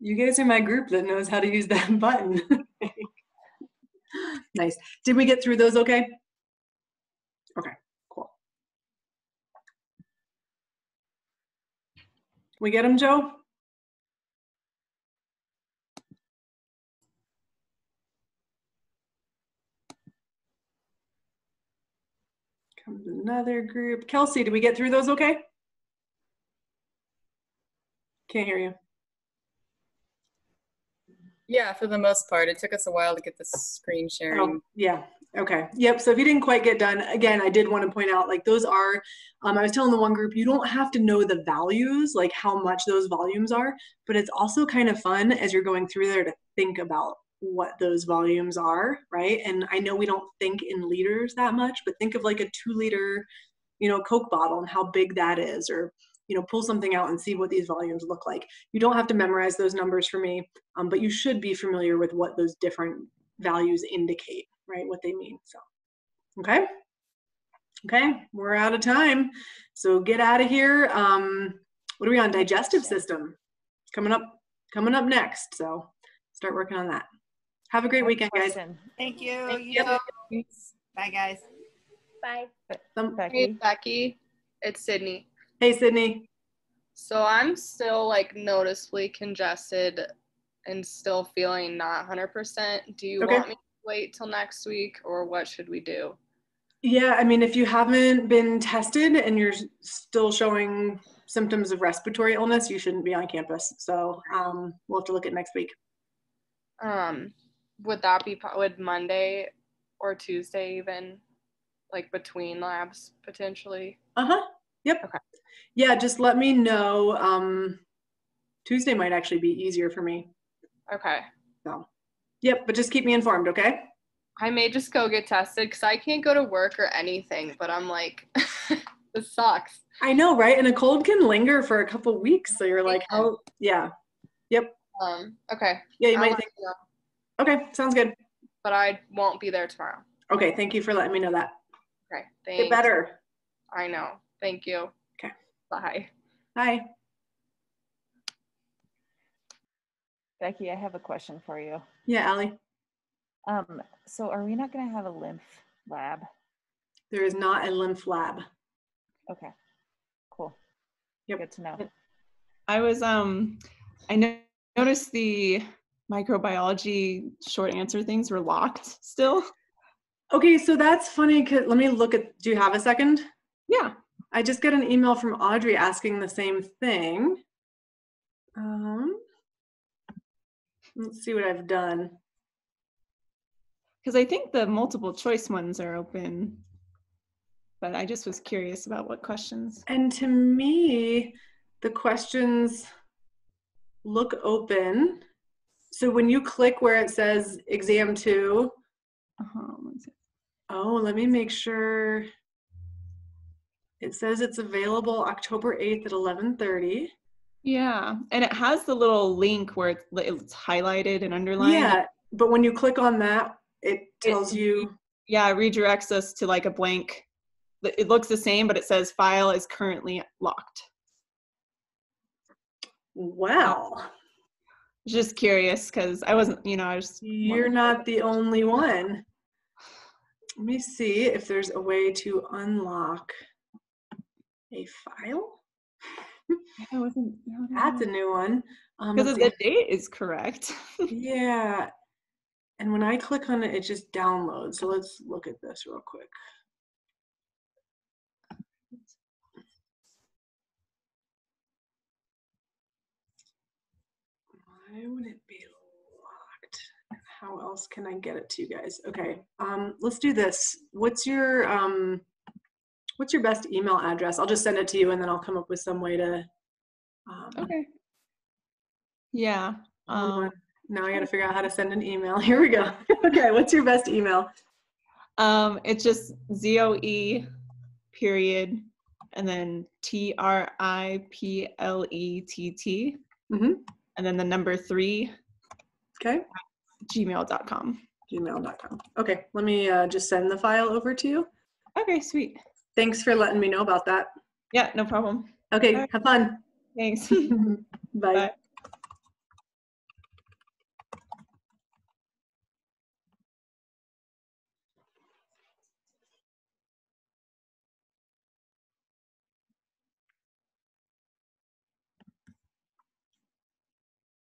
You guys are my group that knows how to use that *laughs* button. nice. Did we get through those okay? Okay, cool. We get them, Joe? Comes another group. Kelsey, did we get through those okay? Can't hear you. Yeah, for the most part. It took us a while to get the screen sharing. Oh, yeah. Okay. Yep. So if you didn't quite get done, again, I did want to point out like those are, um, I was telling the one group, you don't have to know the values, like how much those volumes are, but it's also kind of fun as you're going through there to think about what those volumes are, right? And I know we don't think in liters that much, but think of like a two liter, you know, Coke bottle and how big that is, or you know, pull something out and see what these volumes look like. You don't have to memorize those numbers for me, um, but you should be familiar with what those different values indicate, right? What they mean. So, okay. Okay, we're out of time. So get out of here. Um, what are we on? Digestive system. Coming up, coming up next. So start working on that. Have a great weekend, guys. Thank you. Thank you. you. Bye, guys. Bye. Some, Hey, Becky, it's Sydney. Hey, Sydney. So I'm still like noticeably congested and still feeling not 100%. Do you Okay. want me to wait till next week or what should we do? Yeah, I mean, if you haven't been tested and you're still showing symptoms of respiratory illness, you shouldn't be on campus. So um, we'll have to look at next week. Um, would that be, would Monday or Tuesday even, like between labs potentially? Uh huh. Yep. Okay. Yeah, just let me know. Um, Tuesday might actually be easier for me. Okay. So, yep, but just keep me informed, okay? I may just go get tested because I can't go to work or anything, but I'm like, *laughs* this sucks. I know, right? And a cold can linger for a couple weeks. So you're like, how? Yeah. Yep. Um, okay. Yeah, you I'll might think. you know, Okay, sounds good. but I won't be there tomorrow. Okay, thank you for letting me know that. Okay. Thanks. Get better. I know. Thank you. Okay. Bye. Bye. Becky, I have a question for you. Yeah, Allie. Um, so are we not going to have a lymph lab? There is not a lymph lab. Okay, cool. Yep. Good to know. I was um I no- noticed the microbiology short answer things were locked still. Okay, so that's funny. Cause let me look at. Do you have a second? Yeah. I just got an email from Audrey asking the same thing. Um, let's see what I've done. Because I think the multiple choice ones are open. But I just was curious about what questions. And to me, the questions look open. So when you click where it says exam two, Uh-huh. oh, let me make sure. It says it's available October 8th at 11:30. Yeah, and it has the little link where it's, it's highlighted and underlined. Yeah, but when you click on that, it tells you Yeah, it redirects us to like a blank. It looks the same, but it says file is currently locked. Wow. Just curious because I wasn't, you know, I was. You're not the only one. Let me see if there's a way to unlock a file. I wasn't. That's a new one. Um, Because let's the date is correct. *laughs* yeah. And when I click on it, it just downloads. So let's look at this real quick. Why would it be locked? How else can I get it to you guys? Okay, um, let's do this. What's your um, what's your best email address? I'll just send it to you, and then I'll come up with some way to. Um, Okay. Yeah. Um, now I got to figure out how to send an email. *laughs* Here we go. *laughs* okay, what's your best email? um, it's just Z O E period and then T R I P L E T T Mhm. and then the number three Okay, gmail.com. gmail.com. Okay, let me uh, just send the file over to you. Okay, sweet. Thanks for letting me know about that. Yeah, no problem. Okay, have fun. Thanks. *laughs* *laughs* Bye. Bye.